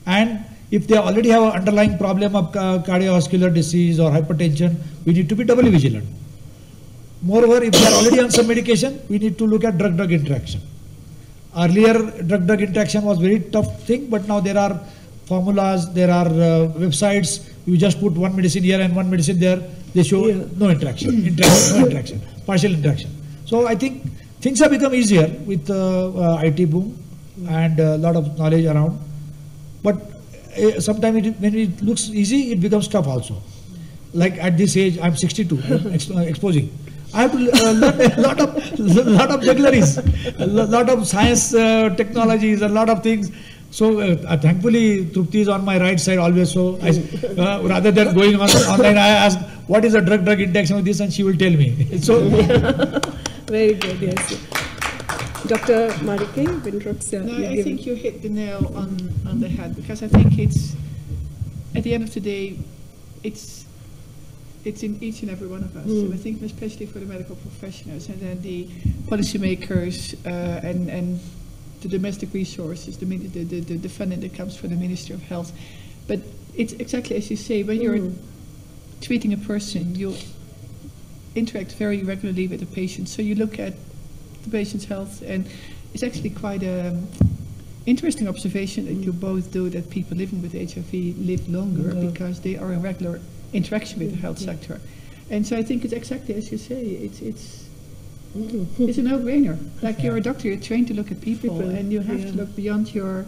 And if they already have an underlying problem of cardiovascular disease or hypertension, we need to be doubly vigilant. Moreover, if they are already on some medication, we need to look at drug-drug interaction. Earlier, drug-drug interaction was very tough thing, but now there are formulas, there are uh, websites. You just put one medicine here and one medicine there. They show Yeah. no interaction, interaction, no interaction, partial interaction. So I think things have become easier with uh, uh, IT boom and a lot of knowledge around. But uh, sometimes it, when it looks easy, it becomes tough also. Like at this age, I'm 62, (laughs) I'm ex- exposing. I have to uh, learn a lot of lot of juggleries, a lot of science uh, technologies, a lot of things. So uh, thankfully, Trupti is on my right side always. So I, uh, rather than going on online, I ask what is the drug-drug interaction with this, and she will tell me. So (laughs) Very good, yes. Dr. Marijke, Wijnroks, uh, No, I give- think you hit the nail on, on the head because I think it's, at the end of the day, it's, it's in each and every one of us. Hmm. And I think especially for the medical professionals and then the policymakers uh, and, and the domestic resources, the, the, the, the the funding that comes from the Ministry of Health. But it's exactly as you say, when you're hmm. treating a person, you interact very regularly with the patient. So you look at the patient's health, and it's actually quite a interesting observation that you hmm. both do that people living with HIV live longer because they are in regular interaction with the health sector. And so I think it's exactly as you say. It's it's it's a no-brainer. Like you're a doctor, you're trained to look at people, People, and you have yeah. to look beyond your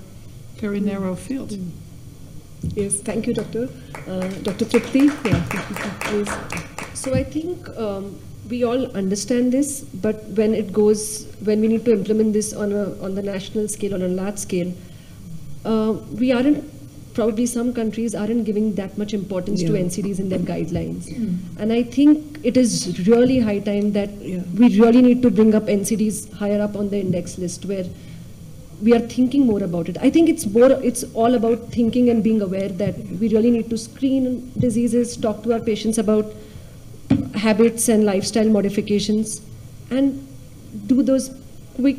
very narrow field. Yes, thank you, Doctor. Uh, Dr. Trupti, yeah, please. So I think um, we all understand this, but when it goes, when we need to implement this on a on the national scale, on a large scale, uh, we aren't. Probably some countries aren't giving that much importance to NCDs in their mm-hmm. guidelines, mm-hmm. and I think it is really high time that Yeah. we really need to bring up NCDs higher up on the index list where we are thinking more about it. I think it's more, it's all about thinking and being aware that we really need to screen diseases, talk to our patients about habits and lifestyle modifications, and do those quick,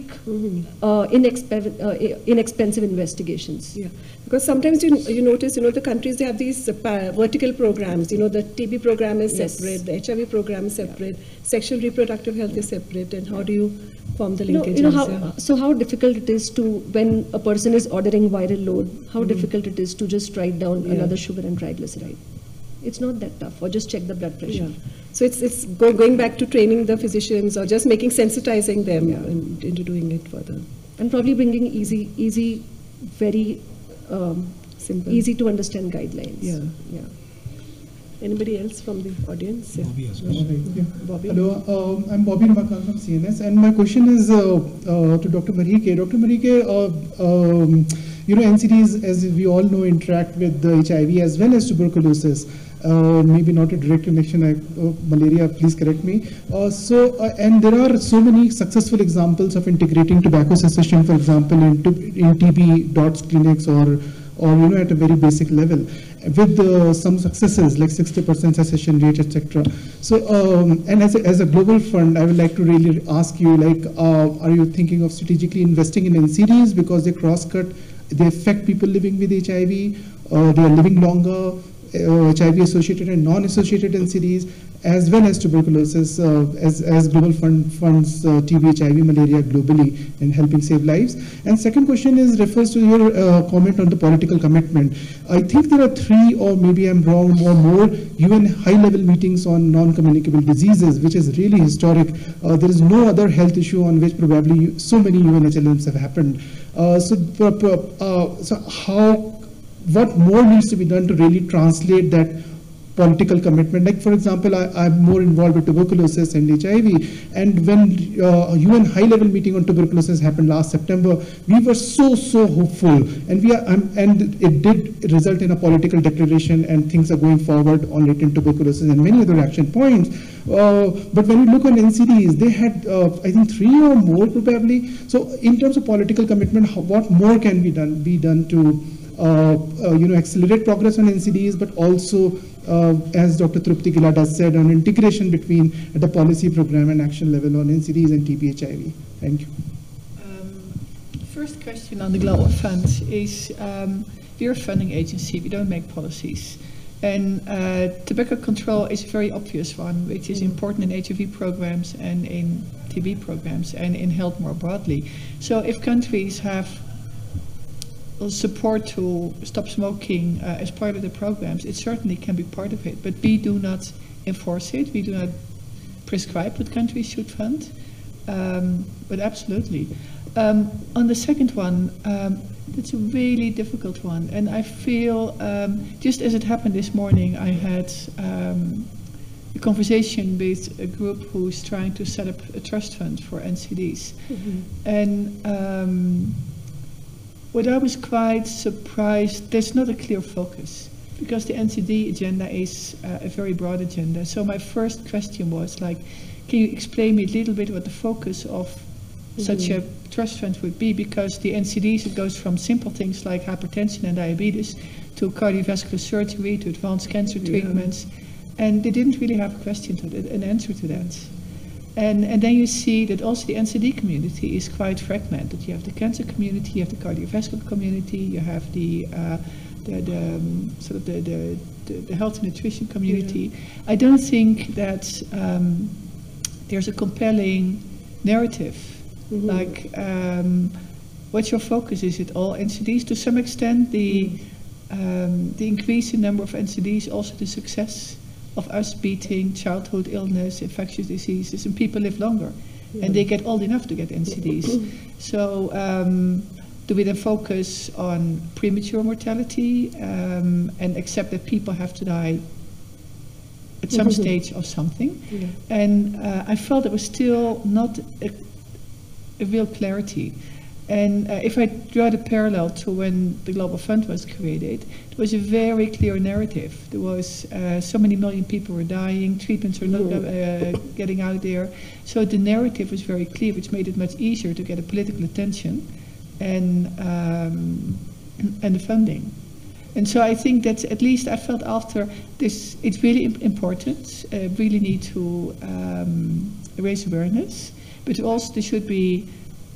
uh, inexpe- uh, inexpensive investigations. Yeah, because sometimes you, you notice, you know, the countries, they have these uh, vertical programs, you know, the TB program is Yes. separate, the HIV program is separate, sexual reproductive health is separate, and how do you form the You know, you know how, yeah? so how difficult it is to, when a person is ordering viral load, how Mm-hmm. difficult it is to just write down another sugar and triglyceride. It's not that tough, or just check the blood pressure. Yeah. So it's, it's go, going back to training the physicians or just making sensitizing them in- into doing it further. and probably bringing easy, easy, very um, Simple. easy to understand guidelines. Yeah. yeah. Anybody else from the audience? Yeah. Bobby has All right, yeah. Bobby? Hello, um, I'm Bobby Ramakant from CNS, and my question is uh, uh, to Dr. Marijke. Dr. Marijke, uh, um, you know, NCDs, as we all know, interact with the HIV as well as tuberculosis. Uh, maybe not a direct connection, I, uh, malaria, please correct me. Uh, so, uh, and there are so many successful examples of integrating tobacco cessation, for example, in, t- in TB DOTS clinics or, or, you know, at a very basic level with uh, some successes like 60% cessation rate, etc. So, um, and as a, as a global fund, I would like to really ask you, like, uh, are you thinking of strategically investing in NCDs because they cross-cut, they affect people living with HIV, uh, they are living longer, uh, HIV-associated and non-associated NCDs, as well as tuberculosis, uh, as, as global fund funds uh, TB, HIV, malaria globally in helping save lives. And second question is refers to your uh, comment on the political commitment. I think there are three, or maybe I'm wrong, or more UN high-level meetings on non-communicable diseases, which is really historic. Uh, there is no other health issue on which probably so many UNHLMs have happened. Uh, so, so how what more needs to be done to really translate that political commitment. Like, for example, I, I'm more involved with tuberculosis and HIV. And when uh, UN high-level meeting on tuberculosis happened last September, we were so, so hopeful. And we are, um, and it did result in a political declaration and things are going forward on latent tuberculosis and many other action points. Uh, but when you look on NCDs, they had, uh, I think, three or more probably. So in terms of political commitment, how, what more can be done, be done to you know, accelerate progress on NCDs, but also, uh, as Dr. Trupti Gilada has said, on integration between the policy program and action level on NCDs and TB HIV. Thank you. Um, First question on the Global Fund is, um, we're a funding agency, we don't make policies. And uh, tobacco control is a very obvious one, which is important in HIV programs and in TB programs and in health more broadly. So if countries have support to stop smoking uh, as part of the programs, it certainly can be part of it. But we do not enforce it. We do not prescribe what countries should fund. Um, but absolutely. Um, on the second one, um, it's a really difficult one. And I feel, um, just as it happened this morning, I had um, a conversation with a group who's trying to set up a trust fund for NCDs. And um, what I was quite surprised, there's not a clear focus because the NCD agenda is uh, a very broad agenda. So my first question was like, can you explain me a little bit what the focus of such a trust fund would be? Because the NCDs, it goes from simple things like hypertension and diabetes to cardiovascular surgery to advanced cancer treatments. And they didn't really have a question to that, an answer to that. And, and then you see that also the NCD community is quite fragmented. You have the cancer community, you have the cardiovascular community, you have the, uh, the, the um, sort of the, the, the, health and nutrition community. I don't think that um, there's a compelling narrative. Like, um, what's your focus? Is it all NCDs? To some extent, the um, the increase in number of NCDs, also the success of us beating childhood illness, infectious diseases, and people live longer, and they get old enough to get NCDs. so. Um, do we then focus on premature mortality um, and accept that people have to die at some stage of something? And uh, I felt it was still not a, a real clarity. And uh, if I draw the parallel to when the Global Fund was created, was a very clear narrative. There was uh, so many million people were dying, treatments are not uh, getting out there. So the narrative was very clear, which made it much easier to get a political attention and um, (clears throat) and the funding. And so I think that at least I felt after this, it's really im- important. Uh, really need to um, raise awareness, but also there should be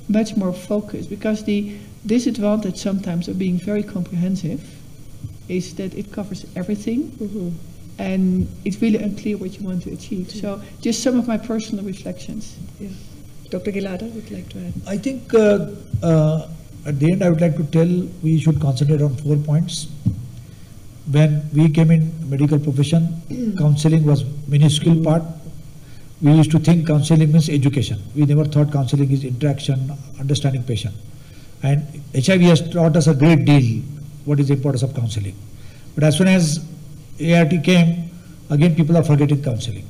much more focus because the disadvantage sometimes of being very comprehensive is that it covers everything. And it's really unclear what you want to achieve. So, just some of my personal reflections. Yeah. Dr. Gilada would like to add. I think uh, uh, at the end, I would like to tell we should concentrate on four points. When we came in medical profession, counseling was minuscule part. We used to think counseling means education. We never thought counseling is interaction, understanding patient. And HIV has taught us a great deal what is the importance of counseling. But as soon as ART came, again people are forgetting counseling.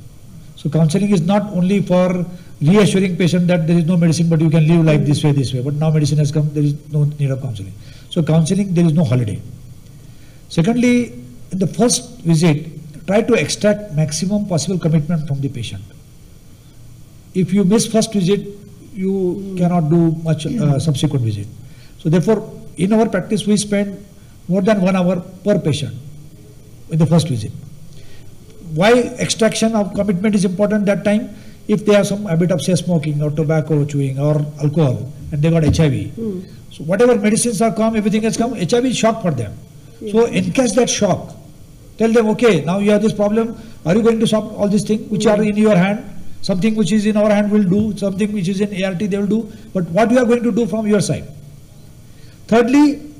So counseling is not only for reassuring patient that there is no medicine, but you can live life this way, this way. But now medicine has come, there is no need of counseling. So counseling, there is no holiday. Secondly, in the first visit, try to extract maximum possible commitment from the patient. If you miss first visit, you cannot do much uh, subsequent visit. So therefore, in our practice, we spend more than one hour per patient in the first visit. Why extraction of commitment is important that time? If they have some habit of say smoking or tobacco chewing or alcohol and they got HIV. Hmm. So whatever medicines are come, everything has come, HIV is shock for them. So encash that shock. Tell them, okay, now you have this problem. Are you going to solve all these things which are hmm. in your hand? Something which is in our hand will do, something which is in ART they will do. But what you are going to do from your side? Thirdly,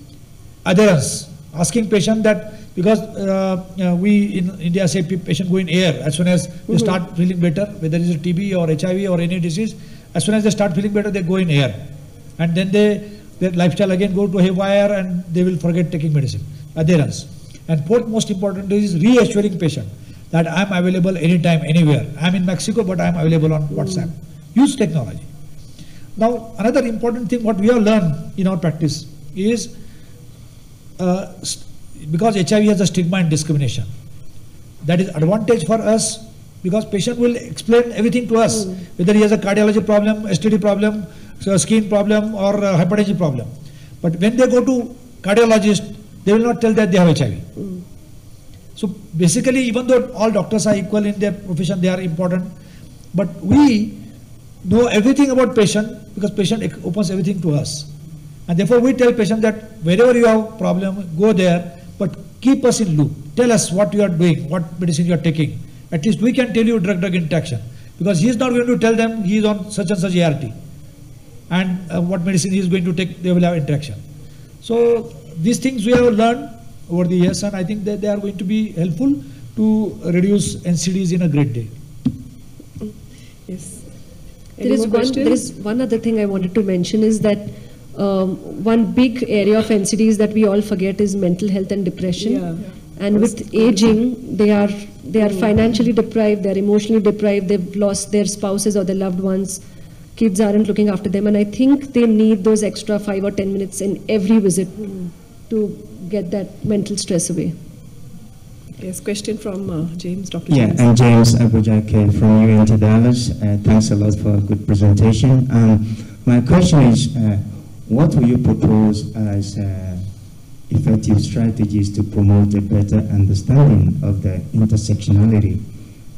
adherence. Asking patient that because uh, uh, we in India say patient go in air as soon as they start feeling better, whether it is TB or HIV or any disease, as soon as they start feeling better, they go in air, and then they their lifestyle again go to haywire and they will forget taking medicine. Adherence. And fourth most important is reassuring patient that I am available anytime, anywhere. I am in Mexico, but I am available on WhatsApp. Use technology. Now, another important thing what we have learned in our practice is uh, because HIV has a stigma and discrimination. That is advantage for us because patient will explain everything to us, whether he has a cardiology problem, STD problem, so skin problem or uh, hypertension problem. But when they go to cardiologist, they will not tell that they have HIV. So basically, even though all doctors are equal in their profession, they are important. But we know everything about patient because patient opens everything to us. And therefore, we tell patient that wherever you have problem, go there, but keep us in loop. tell us what you are doing, what medicine you are taking. At least we can tell you drug-drug interaction. Because he is not going to tell them he is on such and such ART. And uh, what medicine he is going to take, they will have interaction. So these things we have learned over the years and I think that they are going to be helpful to reduce NCDs in a great day. Yes. There Any is one. There is one other thing I wanted to mention is that um, one big area of NCDs that we all forget is mental health and depression. Yeah. And with aging, they are they are financially deprived, they are emotionally deprived, they've lost their spouses or their loved ones. Kids aren't looking after them, and I think they need those extra five or ten minutes in every visit to get that mental stress away. Yes, question from uh, James, Dr. Yeah, James. I'm James Abujake from UNT Dallas. Uh, thanks a lot for a good presentation. Um, my question is, uh, what will you propose as uh, effective strategies to promote a better understanding of the intersectionality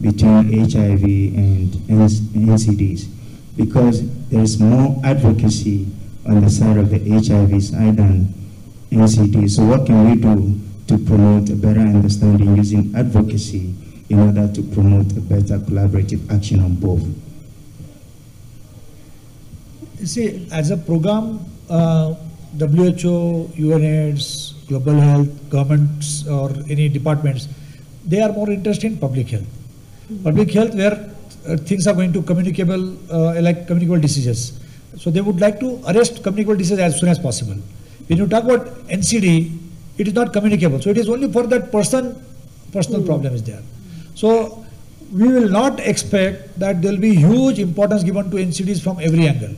between HIV and NCDs? Because there's more advocacy on the side of the HIV side than NCD. So what can we do to promote a better understanding using advocacy in order to promote a better collaborative action on both? See, as a program, uh, WHO, UNAIDS, Global Health, governments or any departments, they are more interested in public health. Public health where uh, things are going to communicable, uh, like communicable diseases. So they would like to arrest communicable diseases as soon as possible. When you talk about NCD, it is not communicable. So it is only for that person, personal problem is there. So we will not expect that there will be huge importance given to NCDs from every angle.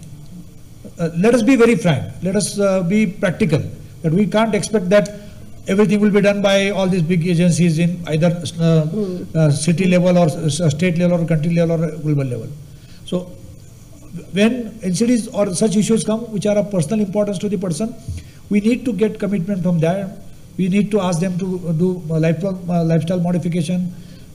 Uh, let us be very frank. Let us uh, be practical. That we can't expect that everything will be done by all these big agencies in either uh, uh, city level or s- state level or country level or global level. So when NCDs or such issues come, which are of personal importance to the person, we need to get commitment from there. We need to ask them to do uh, lifestyle, uh, lifestyle modification,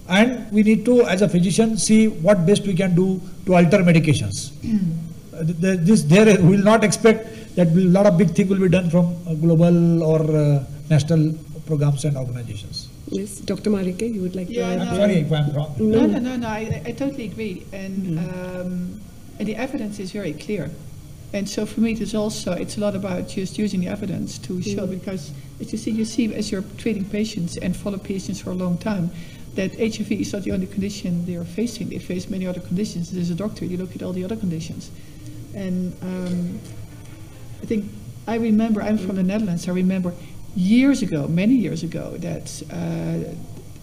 and we need to, as a physician, see what best we can do to alter medications. Uh, th- th- this there we will not expect that a lot of big things will be done from uh, global or uh, national programs and organizations. Yes, Dr. Marijke, you would like to Yeah, add? No. sorry if I'm wrong. No, no, no, no. I, I totally agree, and um, and the evidence is very clear. And so for me, it is also it's a lot about just using the evidence to show because as you see, you see as you're treating patients and follow patients for a long time, that HIV is not the only condition they are facing. They face many other conditions. As a doctor, you look at all the other conditions, and um, I think I remember, I'm from the Netherlands, I remember years ago, many years ago, that uh,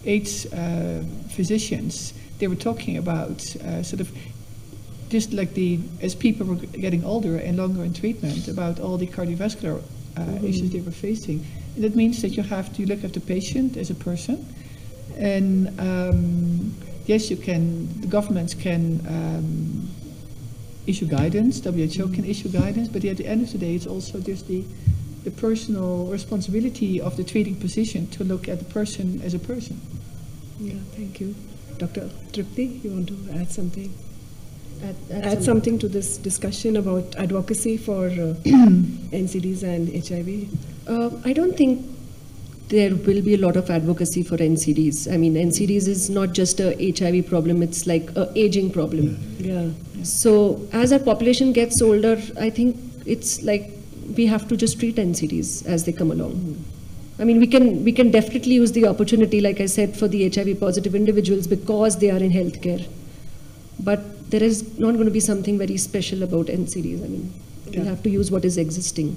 AIDS uh, physicians, they were talking about uh, sort of just like the, as people were getting older and longer in treatment, about all the cardiovascular uh, issues they were facing. And that means that you have to look at the patient as a person. And um, yes, you can, the governments can um, issue guidance, WHO can issue guidance, but at the end of the day, it's also just the, the personal responsibility of the treating physician to look at the person as a person. Yeah, thank you. Dr. Trupti, you want to add something? Add, Add something to this discussion about advocacy for uh, (clears throat) NCDs and HIV? Uh, I don't think there will be a lot of advocacy for NCDs. I mean, NCDs is not just a HIV problem; it's like a aging problem. Yeah. So as our population gets older, I think it's like we have to just treat NCDs as they come along. Mm-hmm. I mean, we can we can definitely use the opportunity, like I said, for the HIV positive individuals because they are in healthcare. But there is not going to be something very special about NCDs. I mean, we'll have to use what is existing.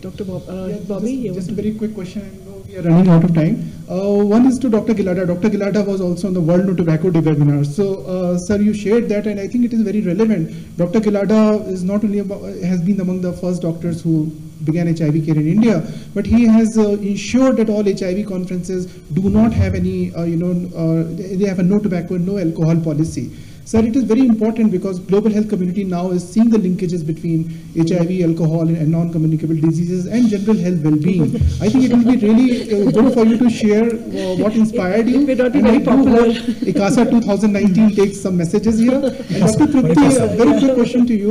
Dr. Bob, uh, Yeah, Bobby, just, just a very quick question. We are running out of time. Uh, one is to Dr. Gilada. Dr. Gilada was also on the World No Tobacco Day webinar. So, uh, sir, you shared that, and I think it is very relevant. Dr. Gilada is not only about, has been among the first doctors who began HIV care in India, but he has uh, ensured that all HIV conferences do not have any, uh, you know, uh, they they have a no tobacco, no alcohol policy. Sir, it is very important because global health community now is seeing the linkages between HIV, alcohol, and non-communicable diseases and general health well-being. I think it will be really uh, good for you to share uh, what inspired you. It may not be very I popular. hope ICASA 2019 takes some messages here. (laughs) And Dr. Trupti, a very quick question to you.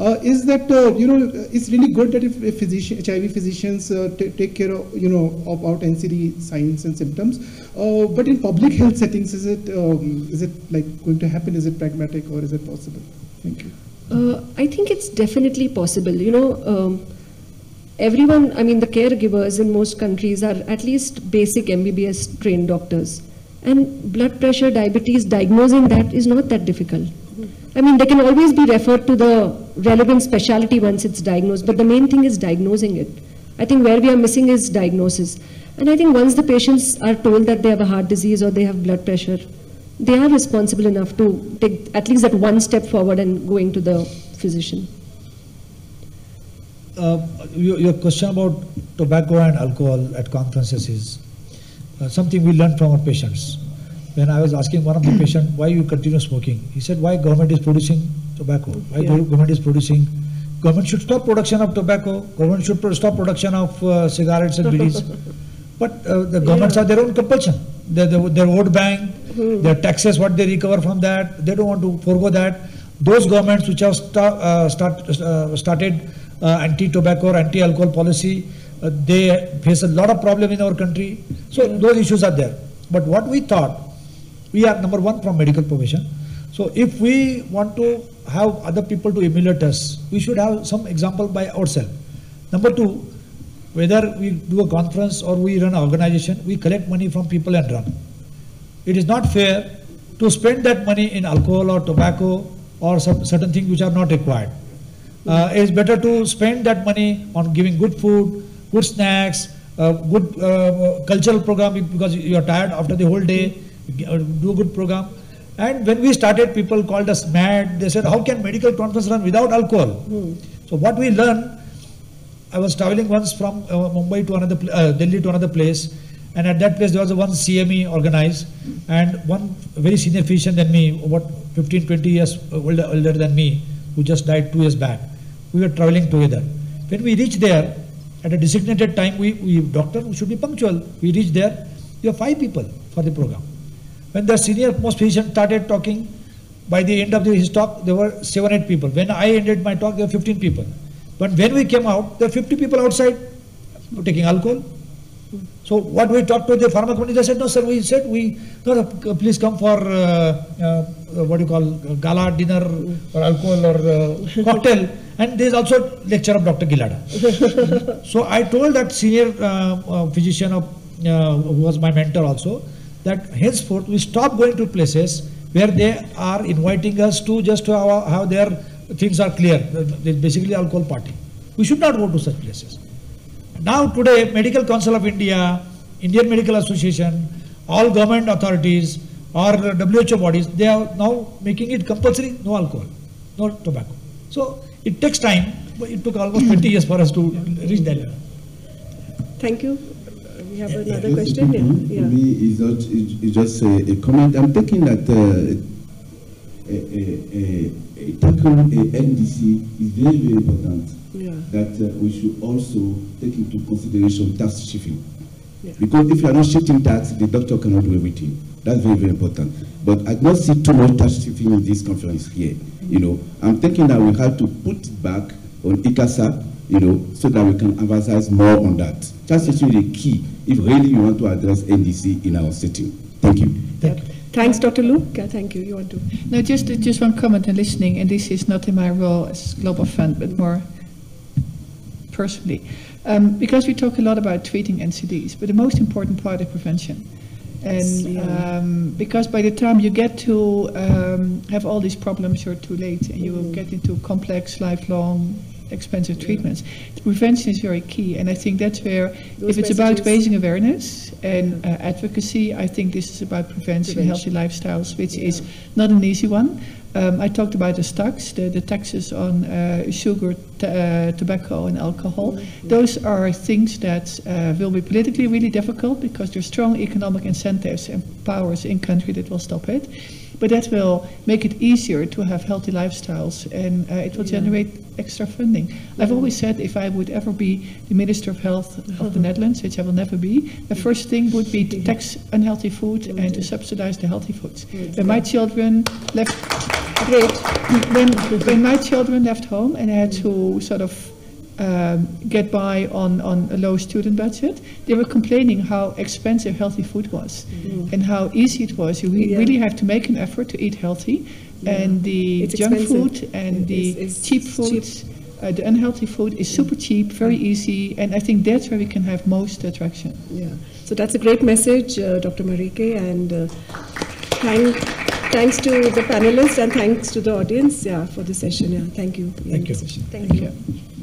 Uh, is that, uh, you know, it's really good that if, if physician, HIV physicians uh, ta- take care of, you know, about NCD signs and symptoms. Uh, but in public health settings, is it, um, is it like going to happen? Is it pragmatic or is it possible? Thank you. Uh, I think it's definitely possible. You know, um, everyone, I mean, the caregivers in most countries are at least basic MBBS trained doctors. And blood pressure, diabetes, diagnosing that is not that difficult. I mean, they can always be referred to the relevant specialty once it's diagnosed, but the main thing is diagnosing it. I think where we are missing is diagnosis. And I think once the patients are told that they have a heart disease or they have blood pressure, they are responsible enough to take at least that one step forward and going to the physician. Uh, your, your question about tobacco and alcohol at conferences is uh, something we learned from our patients. When I was asking one of the patients, (clears throat) why you continue smoking? He said, why government is producing tobacco? Why Yeah. government is producing? Government should stop production of tobacco. Government should stop production of uh, cigarettes and (laughs) bidis. But uh, the governments have their own compulsion. Their, their, their vote bank, their taxes, what they recover from that, they don't want to forego that. Those governments which have sta- uh, start, uh, started uh, anti-tobacco or anti-alcohol policy, uh, they face a lot of problem in our country. So those issues are there. But what we thought, we are number one from medical profession. So if we want to have other people to emulate us, we should have some example by ourselves. Number two, whether we do a conference or we run an organization, we collect money from people and run. It is not fair to spend that money in alcohol or tobacco or some certain things which are not required. Uh, it is better to spend that money on giving good food, good snacks, uh, good uh, cultural program because you are tired after the whole day. uh, Do a good program. And when we started, people called us mad. They said, "How can medical conference run without alcohol?" So what we learned I was traveling once from uh, Mumbai to another, uh, Delhi to another place, and at that place there was one CME organized, and one very senior physician than me, about 15, 20 years older, older than me, who just died two years back. We were traveling together. When we reached there, at a designated time, we, we doctor we should be punctual. We reached there, there were five people for the program. When the senior most physician started talking, by the end of the, his talk, there were seven, eight people. When I ended my talk, there were 15 people. But when we came out, there were 50 people outside taking alcohol. So what we talked to the pharma company, they said, no sir, we said, we, no, please come for, uh, uh, what do you call, gala dinner or alcohol or uh, (laughs) cocktail. And there is also lecture of Dr. Gilada. (laughs) so I told that senior uh, uh, physician of, uh, who was my mentor also, that henceforth we stop going to places where they are inviting us to just to have, have their things are clear. There's basically alcohol party. We should not go to such places. Now today, Medical Council of India, Indian Medical Association, all government authorities or WHO bodies, they are now making it compulsory, no alcohol, no tobacco. So it takes time, but it took almost 20 years for us to reach that level. Thank you. We have another Just question. quickly, Yeah. For yeah. me, it's just, it's just a, a comment. I'm thinking that uh, a, a, a, a NDC is very, very important. Yeah. That uh, we should also take into consideration tax shifting. Yeah. Because if you are not shifting tax, the doctor cannot do everything. That's very, very important. But I do not see too much tax shifting in this conference here. You know, I'm thinking that we have to put it back on ICASA, you know, so that we can emphasize more on that. Tax shifting is the key if really we want to address NDC in our setting. Thank you. Yeah. Thanks, Dr. Luke. Thank you. You want to? No, just just one comment and listening, and this is not in my role as Global Fund, but more personally. Um, because we talk a lot about treating NCDs, but the most important part is prevention. And um, because by the time you get to um, have all these problems, you're too late, and you will get into complex, lifelong, expensive treatments. The prevention is very key, and I think that's where, Those if it's about raising awareness and uh, advocacy, I think this is about prevention, healthy lifestyles, which is not an easy one. Um, I talked about the tax, the, the taxes on uh, sugar, uh, tobacco, and alcohol. Those are things that uh, will be politically really difficult because there's strong economic incentives and powers in country that will stop it. But that will make it easier to have healthy lifestyles and uh, it will Yeah. generate extra funding. I've always said if I would ever be the Minister of Health of the (laughs) Netherlands, which I will never be, the first thing would be to tax unhealthy food and to subsidize the healthy foods. When my children left Great. when, when my children left home and I had to sort of um, get by on, on a low student budget, they were complaining how expensive healthy food was and how easy it was. You re- Mm. Yeah. really have to make an effort to eat healthy, and the It's junk expensive. food and the It's- it's cheap cheap. foods. Uh, the unhealthy food is super cheap, very easy, and I think that's where we can have most attraction. Yeah, so that's a great message, uh, Dr. Marijke, and uh, thank, thanks to the panelists and thanks to the audience, yeah, for the session. Yeah, thank you. Thank you. Thank Thank you. you.